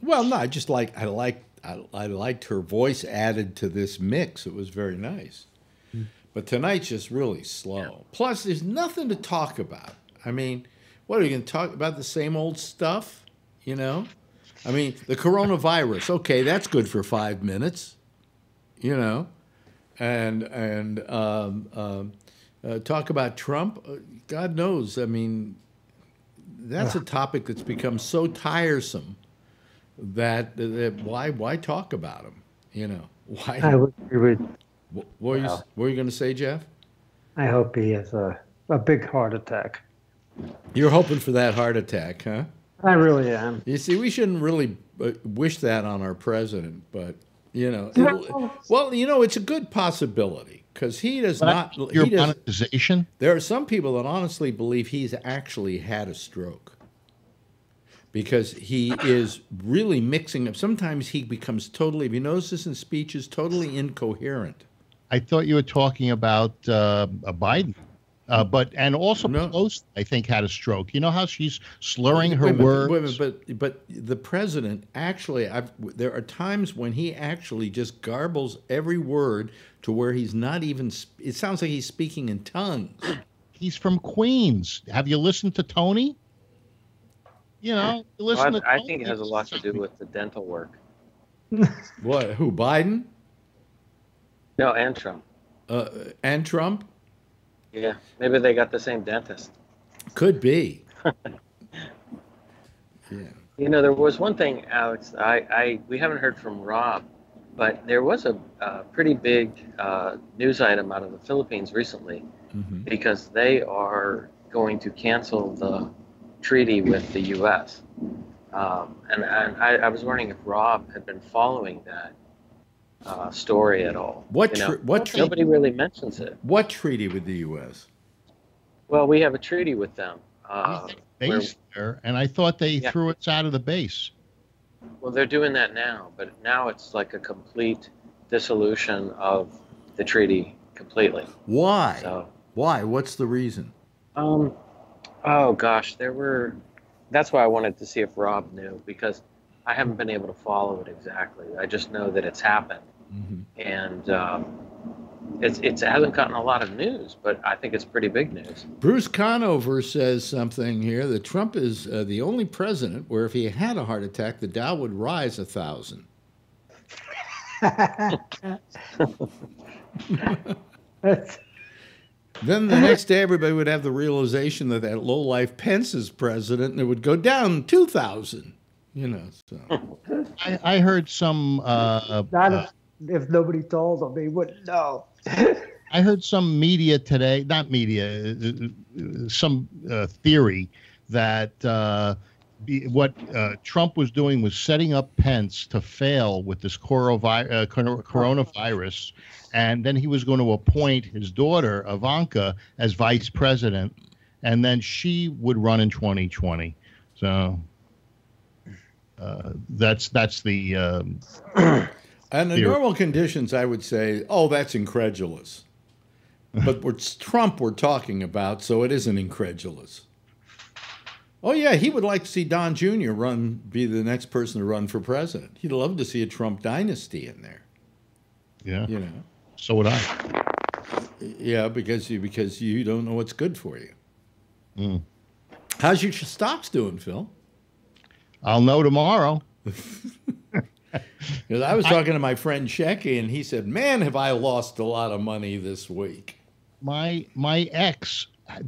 Well, no, I just like I like I, I liked her voice added to this mix. It was very nice. But tonight's just really slow. Plus, there's nothing to talk about. I mean, what are you going to talk about? The same old stuff, you know? I mean, the coronavirus. Okay, that's good for five minutes, you know, and and um, um, uh, talk about Trump. Uh, God knows. I mean, that's a topic that's become so tiresome that, that why why talk about him? You know why? I would agree with. What were you, Well. what were you going to say, Jeff? I hope he has a a big heart attack. You're hoping for that heart attack, huh? I really am. You see, we shouldn't really uh, wish that on our president, but you know, it'll- well, you know, it's a good possibility because he does But not. your he does, monetization. there are some people that honestly believe he's actually had a stroke because he is really mixing up. Sometimes he becomes totally. If you notice this in speeches, totally incoherent. I thought you were talking about uh, uh, Biden, uh, but and also Pelosi, I think, had a stroke. You know how she's slurring her Wait a words. wait a minute, but but the president actually, I've, there are times when he actually just garbles every word to where he's not even. It sounds like he's speaking in tongues. He's from Queens. Have you listened to Tony? You know, you Well, listen to I, I think it has a lot to do with the dental work. What? Who? Biden? No, and Trump. Uh, and Trump? Yeah, maybe they got the same dentist. Could be. yeah. You know, there was one thing, Alex. I, I we haven't heard from Rob. But there was a, a pretty big uh, news item out of the Philippines recently Mhm. because they are going to cancel the treaty with the U.S. Um, and and I, I was wondering if Rob had been following that uh, story at all. What You know, tr- what tr- nobody really mentions it. What treaty with the U.S.? Well, we have a treaty with them. Uh, Base there, and I thought they Yeah. threw us out of the base. well, they're doing that now, but now it's like a complete dissolution of the treaty completely. Why? So, Why? What's the reason? um, oh gosh, there were. That's why I wanted to see if Rob knew because I haven't been able to follow it exactly. I just know that it's happened, and um, it's it's it hasn't gotten a lot of news, but I think it's pretty big news. Bruce Conover says something here that Trump is uh, the only president where if he had a heart attack, the Dow would rise a thousand. Then the next day, everybody would have the realization that that low life Pence is president, and it would go down two thousand. You know, so I, I heard some. Uh, Not uh, if, nobody told them, they wouldn't know. I heard some media today, not media, uh, uh, some uh, theory that uh, what uh, Trump was doing was setting up Pence to fail with this uh, cor- coronavirus, and then he was going to appoint his daughter Ivanka as vice president, and then she would run in 2020. So uh, that's that's the. Um, under normal conditions, I would say, "Oh, that's incredulous." but it's Trump we're talking about, so it isn't incredulous. Oh yeah, he would like to see Don Jr. run, be the next person to run for president. He'd love to see a Trump dynasty in there. Yeah. You know. So would I. Yeah, because you because you don't know what's good for you. Mm. How's your stocks doing, Phil? I'll know tomorrow. Because I was talking to my friend Shecky, and he said, "Man, have I lost a lot of money this week." my my ex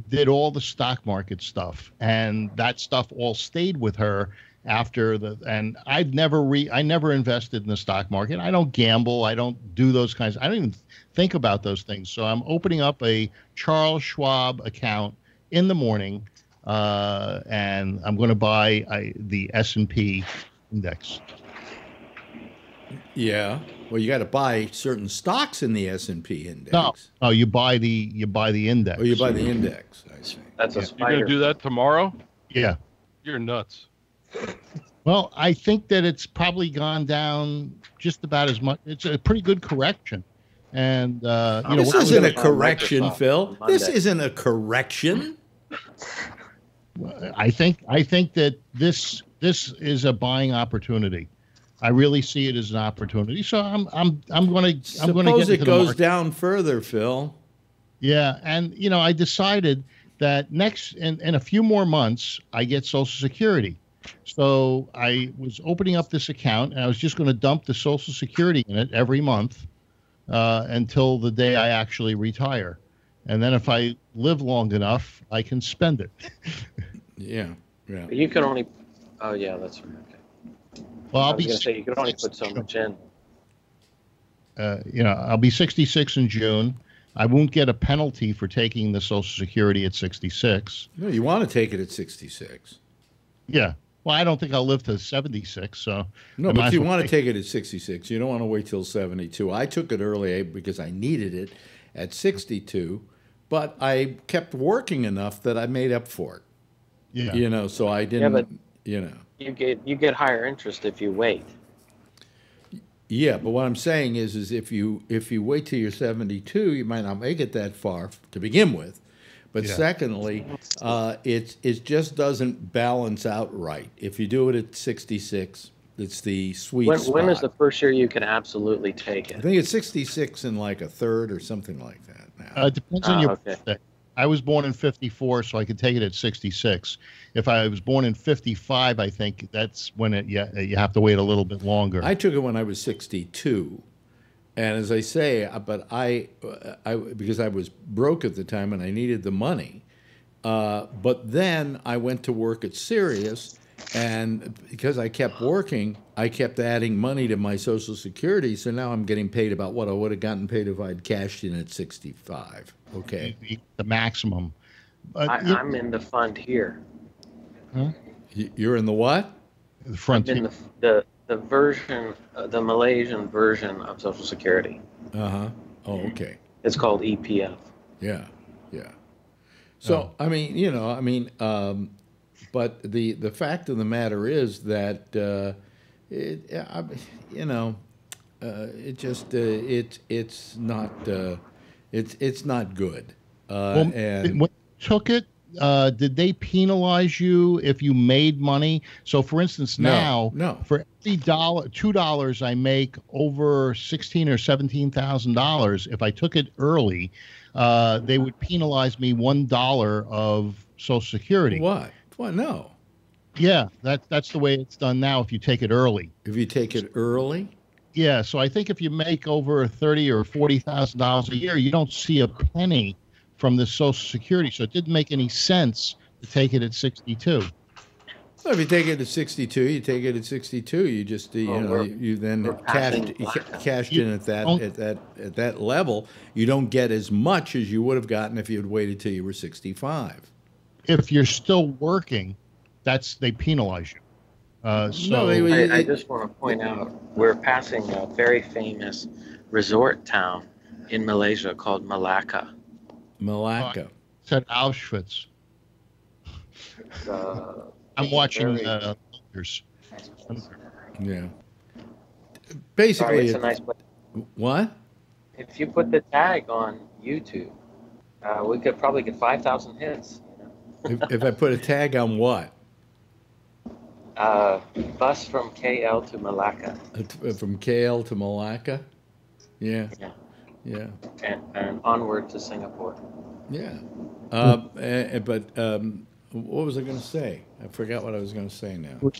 did all the stock market stuff and that stuff all stayed with her after the and I'd never re I never invested in the stock market. I don't gamble. I don't do those kinds. I don't even think about those things. So I'm opening up a Charles Schwab account in the morning, uh, and I'm going to buy I, the S and P index. Yeah. Well, you got to buy certain stocks in the S and P index. No, oh, you buy the you buy the index. Oh, you buy the index. I see. That's a Yeah. You're gonna do that tomorrow? Yeah. You're nuts. Well, I think that it's probably gone down just about as much. It's a pretty good correction, and uh, you know, this when I was isn't a correction, Phil. This isn't a correction. I think I think that this this is a buying opportunity. I really see it as an opportunity. So I'm I'm I'm going to I'm going to Suppose get it into the goes down further, Phil. Yeah, and you know, I decided that next in, in a few more months I get Social Security. So I was opening up this account and I was just going to dump the Social Security in it every month uh, until the day I actually retire. And then if I live long enough, I can spend it. Yeah, yeah. But you could only. Oh yeah, that's right. Okay. Well, I I'll was be gonna say you can only put so much in. uh, you know, I'll be 66 in June. I won't get a penalty for taking the Social Security at 66. No, you want to take it at 66. Yeah. Well, I don't think I'll live to 76. So No, I but you well want to take it at 66. You don't want to wait till 72. I took it early because I needed it at 62, but I kept working enough that I made up for it. Yeah. You know, so I didn't, Yeah, but you know. You get you get higher interest if you wait. Yeah, but what I'm saying is, is if you if you wait till you're 72, you might not make it that far to begin with. But Yeah. secondly, uh, it it just doesn't balance out right. If you do it at 66, it's the sweet When, spot. when is the first year you can absolutely take it? I think it's 66 and like a third or something like that. Now. Uh, it depends on Ah, your okay. birthday. I was born in 54, so I could take it at 66. If I was born in 55, I think that's when it yeah, you have to wait a little bit longer. I took it when I was 62. And as I say, uh, but I, I because I was broke at the time and I needed the money. Uh, but then I went to work at Sirius, And because I kept working, I kept adding money to my Social Security. So now I'm getting paid about what I would have gotten paid if I'd cashed in at 65. Okay. The maximum. But I, you- I'm in the fund here. Huh? You're in the what? The I'm frontier. in the the the version, uh, the Malaysian version of Social Security. Uh huh. Oh, okay. It's called E EPF. Yeah, yeah. So I mean, you know, I mean, um, but the the fact of the matter is that uh, it, I, you know, uh, it just uh, it it's not uh, it's it's not good. Uh, Well, and when you took it, uh, did they penalize you if you made money? So, for instance, now, no. for every dollar, two dollars I make over sixteen or seventeen thousand dollars, if I took it early, uh, they would penalize me one dollar of Social Security. Why? Why No. Yeah, that that's the way it's done now. If you take it early. If you take it early. Yeah, so I think if you make over thirty or forty thousand dollars a year, you don't see a penny from the Social Security. So it didn't make any sense to take it at sixty-two. So if you take it at 62, you take it at 62. You just uh, you Oh, know you, you then we're cashed you ca- cashed You in at that at that at that level. You don't get as much as you would have gotten if you had waited till you were 65. If you're still working, that's they penalize you. Uh, so No, they- I, I just want to point out we're passing a very famous resort town in Malaysia called Malacca. Malacca. it's at Auschwitz. Uh, I'm watching very- uh, Hunters. Yeah. sorry, Basically, it's a nice place. what? If you put the tag on YouTube, uh, we could probably get 5,000 hits. if, if I put a tag on what? Uh, bus from KL to Malacca Uh, From KL to Malacca? Yeah. Yeah. Yeah. and, and onward to Singapore. Yeah. Uh, eh, but um, what was I going to say? I forgot what I was going to say now.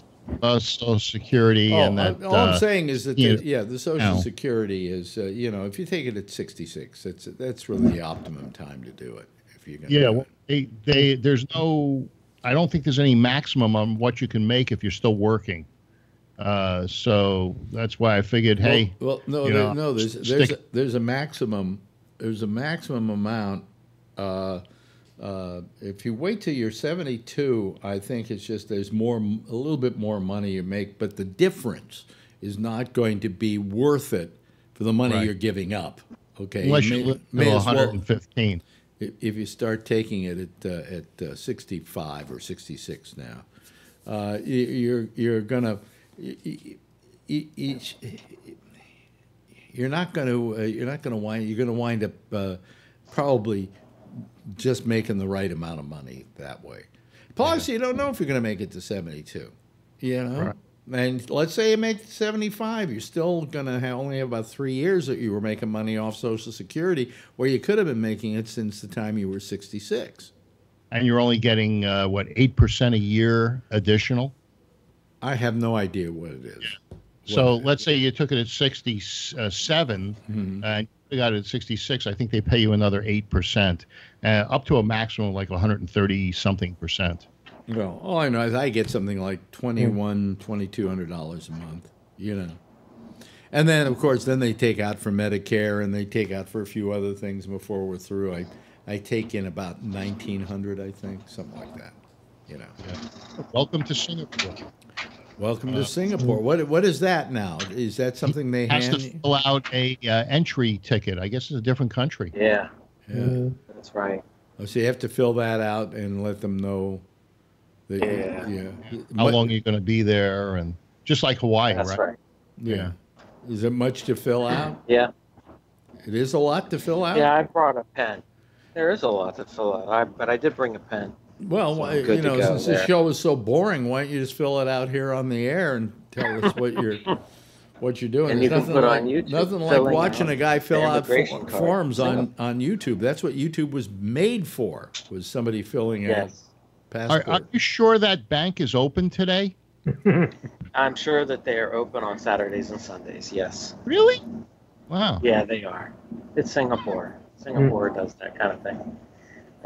Uh, Social Security Oh, and that. all uh, I'm saying is that, you the, yeah, the Social know. Security is, uh, you know, if you take it at 66, that's that's really the optimum time to do it. If you're going to Yeah, well, they, they there's no. I don't think there's any maximum on what you can make if you're still working. Uh, so that's why I figured, hey, well, no, there, know, no, there's there's a, there's a maximum there's a maximum amount. Uh, uh, if you wait till you're 72, I think it's just there's more a little bit more money you make, but the difference is not going to be worth it for the money Right. you're giving up. Okay, unless may- you may to as well- 115. If if you start taking it at uh, at uh, 65 or 66 now, uh, you're you're y- y- each you're not going to uh, you're not going to wind you're going to wind up uh, probably just making the right amount of money that way. Plus, you don't know if you're going to make it to 72. You know. Right. And let's say you make 75, you're still going to have only have about three years that you were making money off Social Security, where you could have been making it since the time you were 66. and you're only getting uh, what eight percent a year additional. I have no idea what it is. So let's say you took it at 67 Mm-hmm. and you got it at 66. I think they pay you another 8%, uh, up to a maximum of like 130 something percent. Well, all I know is I get something like twenty-one, twenty-two hundred dollars a month. You know, and then of course, then they take out for Medicare and they take out for a few other things before we're through. I, I take in about nineteen hundred, I think, something like that. You know. Welcome to Singapore. Welcome Uh, to Singapore. What what is that now? Is that something they Has hand? to fill out a uh, entry ticket. I guess it's a different country. Yeah, Yeah. that's right. Oh, so you have to fill that out and let them know. That, Yeah. yeah. How What- long are you're going to be there, and just like Hawaii, That's right? right. Yeah. Is it much to fill out? Yeah. It is a lot to fill out. Yeah, I brought a pen. There is a lot to fill out, I, but I did bring a pen. Well, So why- you know, go since the show is so boring, why don't you just fill it out here on the air and tell us what you're what you're doing? And There's you can nothing put like, on YouTube, Nothing like watching a guy fill out for, forms on on YouTube. That's what YouTube was made for. Was somebody filling out Yes. Are, passport? are you sure that bank is open today? I'm sure that they are open on Saturdays and Sundays. Yes. Really? Wow. Yeah, they are. It's Singapore. Singapore does that kind of thing.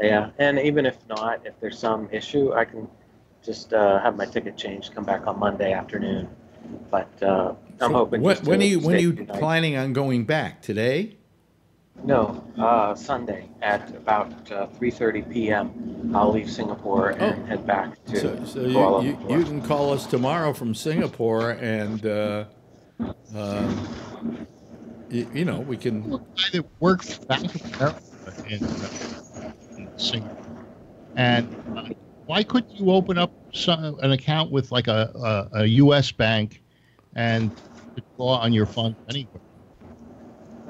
Yeah, and even if not, if there's some issue, I can just uh, have my ticket changed, come back on Monday afternoon. But uh, I'm So hoping. When, just when are you when are you tonight. planning on going back today? No, uh, Sunday at about uh, 3:30 p.m. I'll leave Singapore and head back to So, so Kuala you, you, you can call us tomorrow from Singapore, and uh, um, you, you know we can. guy that works for Bank of America in, uh, in Singapore. And uh, why couldn't you open up some, an account with like a, a, a U.S. bank and draw on your funds anywhere?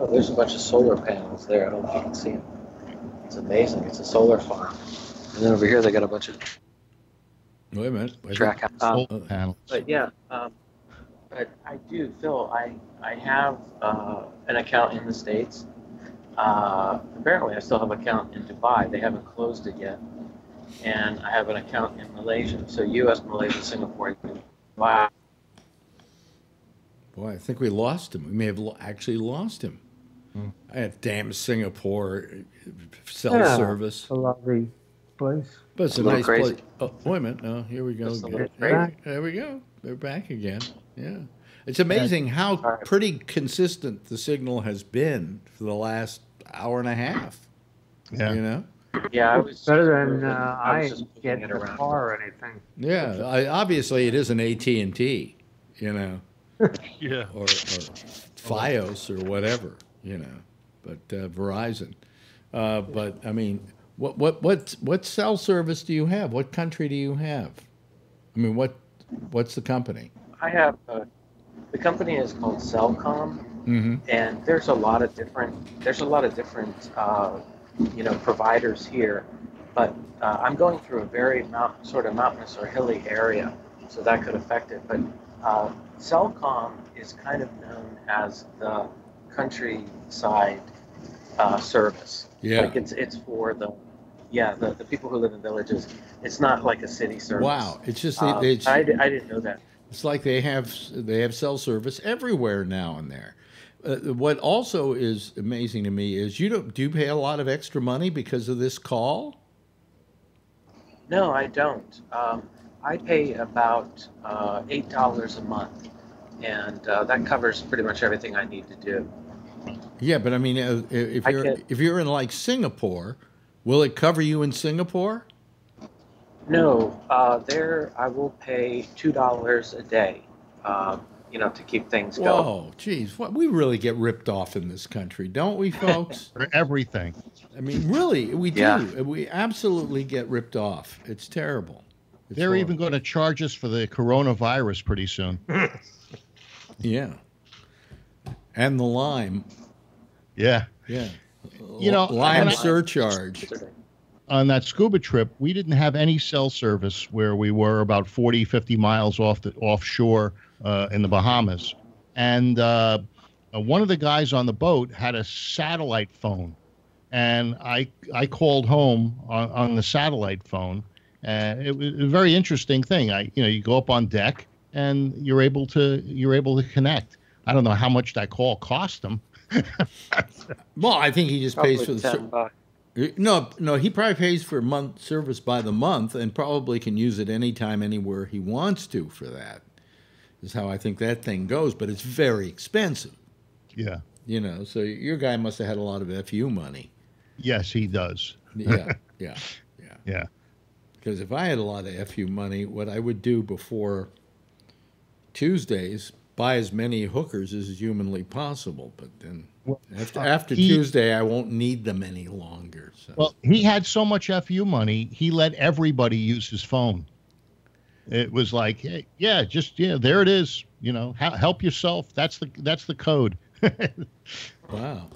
Oh, there's a bunch of solar panels there. I don't know if you can see them. It's amazing. It's a solar farm. And then over here they got a bunch of Wait a minute. wait track. minute. Um, Solar panels. But yeah, um, but I do, Phil. I I have uh, an account in the states. Uh, apparently, I still have an account in Dubai. They haven't closed it yet, and I have an account in Malaysia. So U.S., Malaysia, Singapore, Dubai. Boy, I think we lost him. We may have lo- actually lost him. I have damn Singapore cell Yeah, service. It's a lovely place. But it's a, A nice crazy. place. Oh, wait a minute. No, here we go. Just a again. little There, there we go. They're back again. Yeah. It's amazing how pretty consistent the signal has been for the last hour and a half. Yeah. You know? Yeah, I was Better than moving- uh, I I was just moving get it in the around. car or anything. Yeah. I, obviously, it isn't AT and T. You know, Yeah. or, or FiOS or whatever. You know, but uh, Verizon. Uh, but I mean, what what what what cell service do you have? What country do you have? I mean, what what's the company? I have uh, the company is called Celcom, Mm-hmm. and there's a lot of different there's a lot of different uh, you know providers here, but uh, I'm going through a very mount, sort of mountainous or hilly area, so that could affect it. But uh, Celcom is kind of known as the countryside uh, service. Yeah. like it's it's for the yeah the, the people who live in villages. It's not like a city service. Wow, it's just Uh, it's, I, I didn't know that. It's like they have they have cell service everywhere now and there. Uh, what also is amazing to me is you don't do you pay a lot of extra money because of this call? No, I don't. Um, I pay about uh, eight dollars a month, and uh, that covers pretty much everything I need to do. Yeah, but I mean, uh, if you're get- if you're in like Singapore, will it cover you in Singapore? No, uh, there I will pay two dollars a day. Uh, you know, to keep things going. Whoa, geez, what we really get ripped off in this country, don't we, folks? For everything. I mean, really, we do. Yeah. We absolutely get ripped off. It's terrible. It's They're horrible. even going to charge us for the coronavirus pretty soon. yeah, and the lime. Yeah. Yeah. You know, lime surcharge. on that scuba trip, we didn't have any cell service where we were about 40, 50 miles off the offshore uh, in the Bahamas. And uh, uh, one of the guys on the boat had a satellite phone. And I, I called home on, on the satellite phone. And it was a very interesting thing. I, you know, you go up on deck and you're able to, you're able to connect. I don't know how much that call cost him. Well, I think he just pays for the. ser- No, no, he probably pays for month service by the month, and probably can use it anytime, anywhere he wants to for that. Is how I think that thing goes, but it's very expensive. Yeah. You know, so your guy must have had a lot of fu money. Yes, he does. Yeah, yeah, yeah. Yeah. Because if I had a lot of fu money, what I would do before Tuesdays, buy as many hookers as humanly possible. But then after, uh, after he- Tuesday, I won't need them any longer. So. Well, he had so much FU money, he let everybody use his phone. It was like, hey, yeah, just yeah, there it is. You know, help yourself. That's the that's the code. Wow.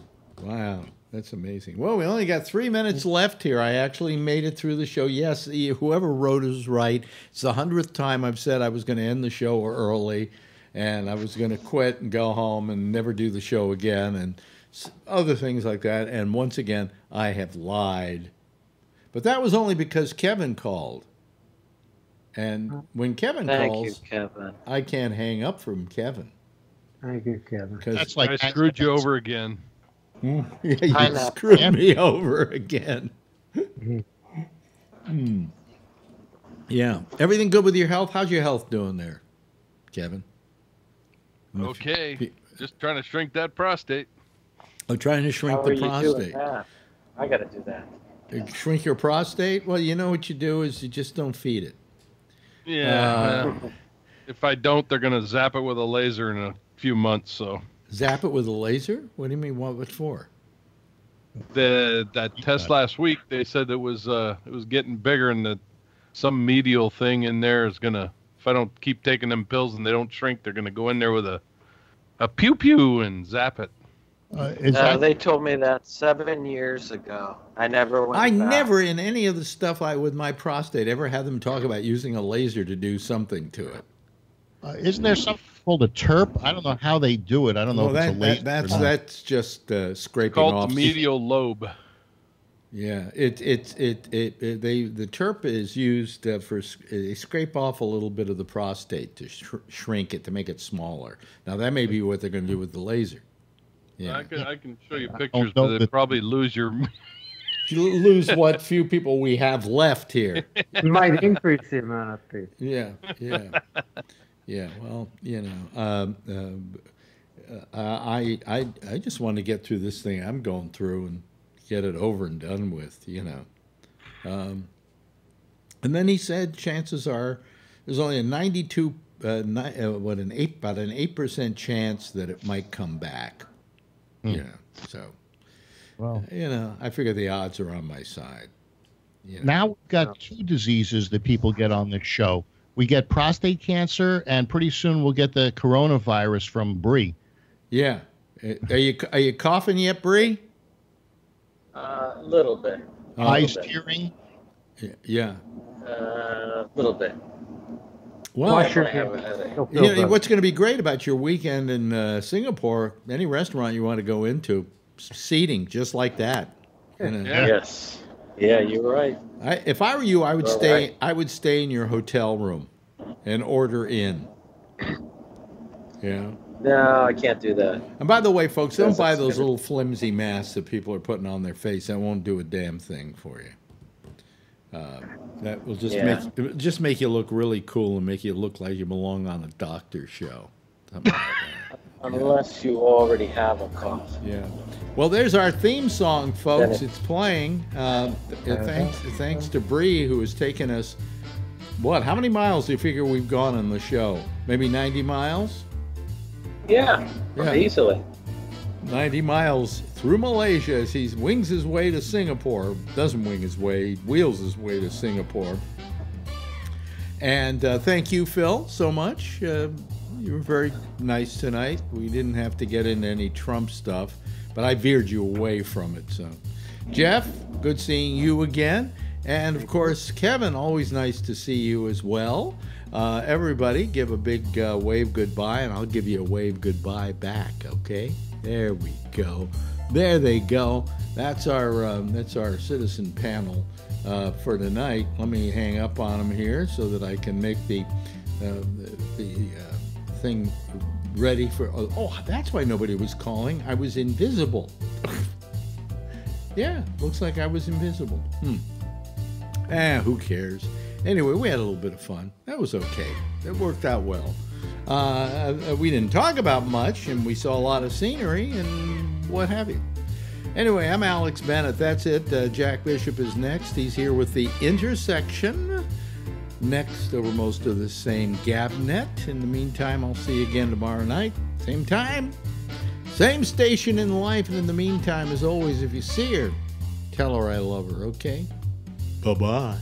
Wow. That's amazing. Well, we only got three minutes left here. I actually made it through the show. Yes, whoever wrote is right. It's the hundredth time I've said I was going to end the show early and I was going to quit and go home and never do the show again and other things like that. And once again, I have lied. But that was only because Kevin called. And mm. when Kevin Thank calls, you, Kevin. I can't hang up from Kevin. Thank you, Kevin. That's like I screwed you over again. Yeah, you I know. screwed me over again. Hmm. Yeah. Everything good with your health? How's your health doing there, Kevin? Okay. Just trying to shrink that prostate. I'm trying to shrink How the are you doing prostate. that? I got to do that. Uh, Shrink your prostate? Well, you know what you do is you just don't feed it. Yeah. Uh, if I don't, they're gonna zap it with a laser in a few months. So Zap it with a laser? What do you mean? What? What for? the that test last week, they said it was uh it was getting bigger, and that some medial thing in there is gonna. If I don't keep taking them pills and they don't shrink, they're gonna go in there with a a pew pew and zap it. Uh, No, they told me that seven years ago. I never went I back. never, in any of the stuff I with my prostate, ever had them talk about using a laser to do something to it. Uh, isn't there something called a TURP? I don't know how they do it. I don't know Well, if it's that, a laser. that, that's that's just uh, scraping Called off the medial lobe. Yeah, it it it it, it they the TURP is used uh, for they scrape off a little bit of the prostate to sh- shrink it to make it smaller. Now that may be what they're going to do with the laser. Yeah, I can I can show you pictures, but they probably lose your. you lose what few people we have left here. You might increase the amount of people. Yeah, yeah, yeah. Well, you know, um, um, uh, I I I just want to get through this thing I'm going through and get it over and done with. You know, um, and then he said chances are there's only a 92 uh, ni- uh, what an eight about an eight percent chance that it might come back. You know, so Well. you know, I figure the odds are on my side. Now we've got two diseases that people get on this show. We get prostate cancer, and pretty soon we'll get the coronavirus from Bree. Yeah, Uh, are you are you coughing yet, Bree? Uh, a little bit. Oh. Eyes Little bit. tearing. Yeah. Uh, A little bit. Well, I have a you know, what's going to be great about your weekend in uh, Singapore? Any restaurant you want to go into, seating just like that. You know. Yes. Yeah, you're right. I, if I were you, I would All stay. right. I would stay in your hotel room, and order in. Yeah. No, I can't do that. And by the way, folks, don't buy those little flimsy masks that people are putting on their face. That won't do a damn thing for you. Uh, that will just Yeah. make just make you look really cool and make you look like you belong on a doctor show. Unless you already have a cough. Yeah. Well, there's our theme song, folks. It's playing. Uh, thanks, thanks to Bree, who has taken us. What? How many miles do you figure we've gone on the show? Maybe 90 miles. Yeah, Yeah. easily. 90 miles through Malaysia as he wings his way to Singapore. Doesn't wing his way, wheels his way to Singapore. And uh, thank you, Phil, so much. Uh, you were very nice tonight. We didn't have to get into any Trump stuff, but I veered you away from it. So, Jeff, good seeing you again. And of course, Kevin, always nice to see you as well. Uh, everybody, give a big uh, wave goodbye, and I'll give you a wave goodbye back. Okay, there we go. There they go. That's our um, that's our citizen panel uh, for tonight. Let me hang up on them here so that I can make the uh, the, the ready for. Oh, that's why nobody was calling. I was invisible. yeah, looks like I was invisible. Hmm. Ah, who cares? Anyway, we had a little bit of fun. That was okay. It worked out well. Uh, uh, we didn't talk about much, and we saw a lot of scenery and what have you. Anyway, I'm Alex Bennett. That's it. Uh, Jack Bishop is next. He's here with the intersection. Next, over most of the same GABNet. In the meantime, I'll see you again tomorrow night. Same time, same station in life. And in the meantime, as always, if you see her, tell her I love her, okay? Bye bye.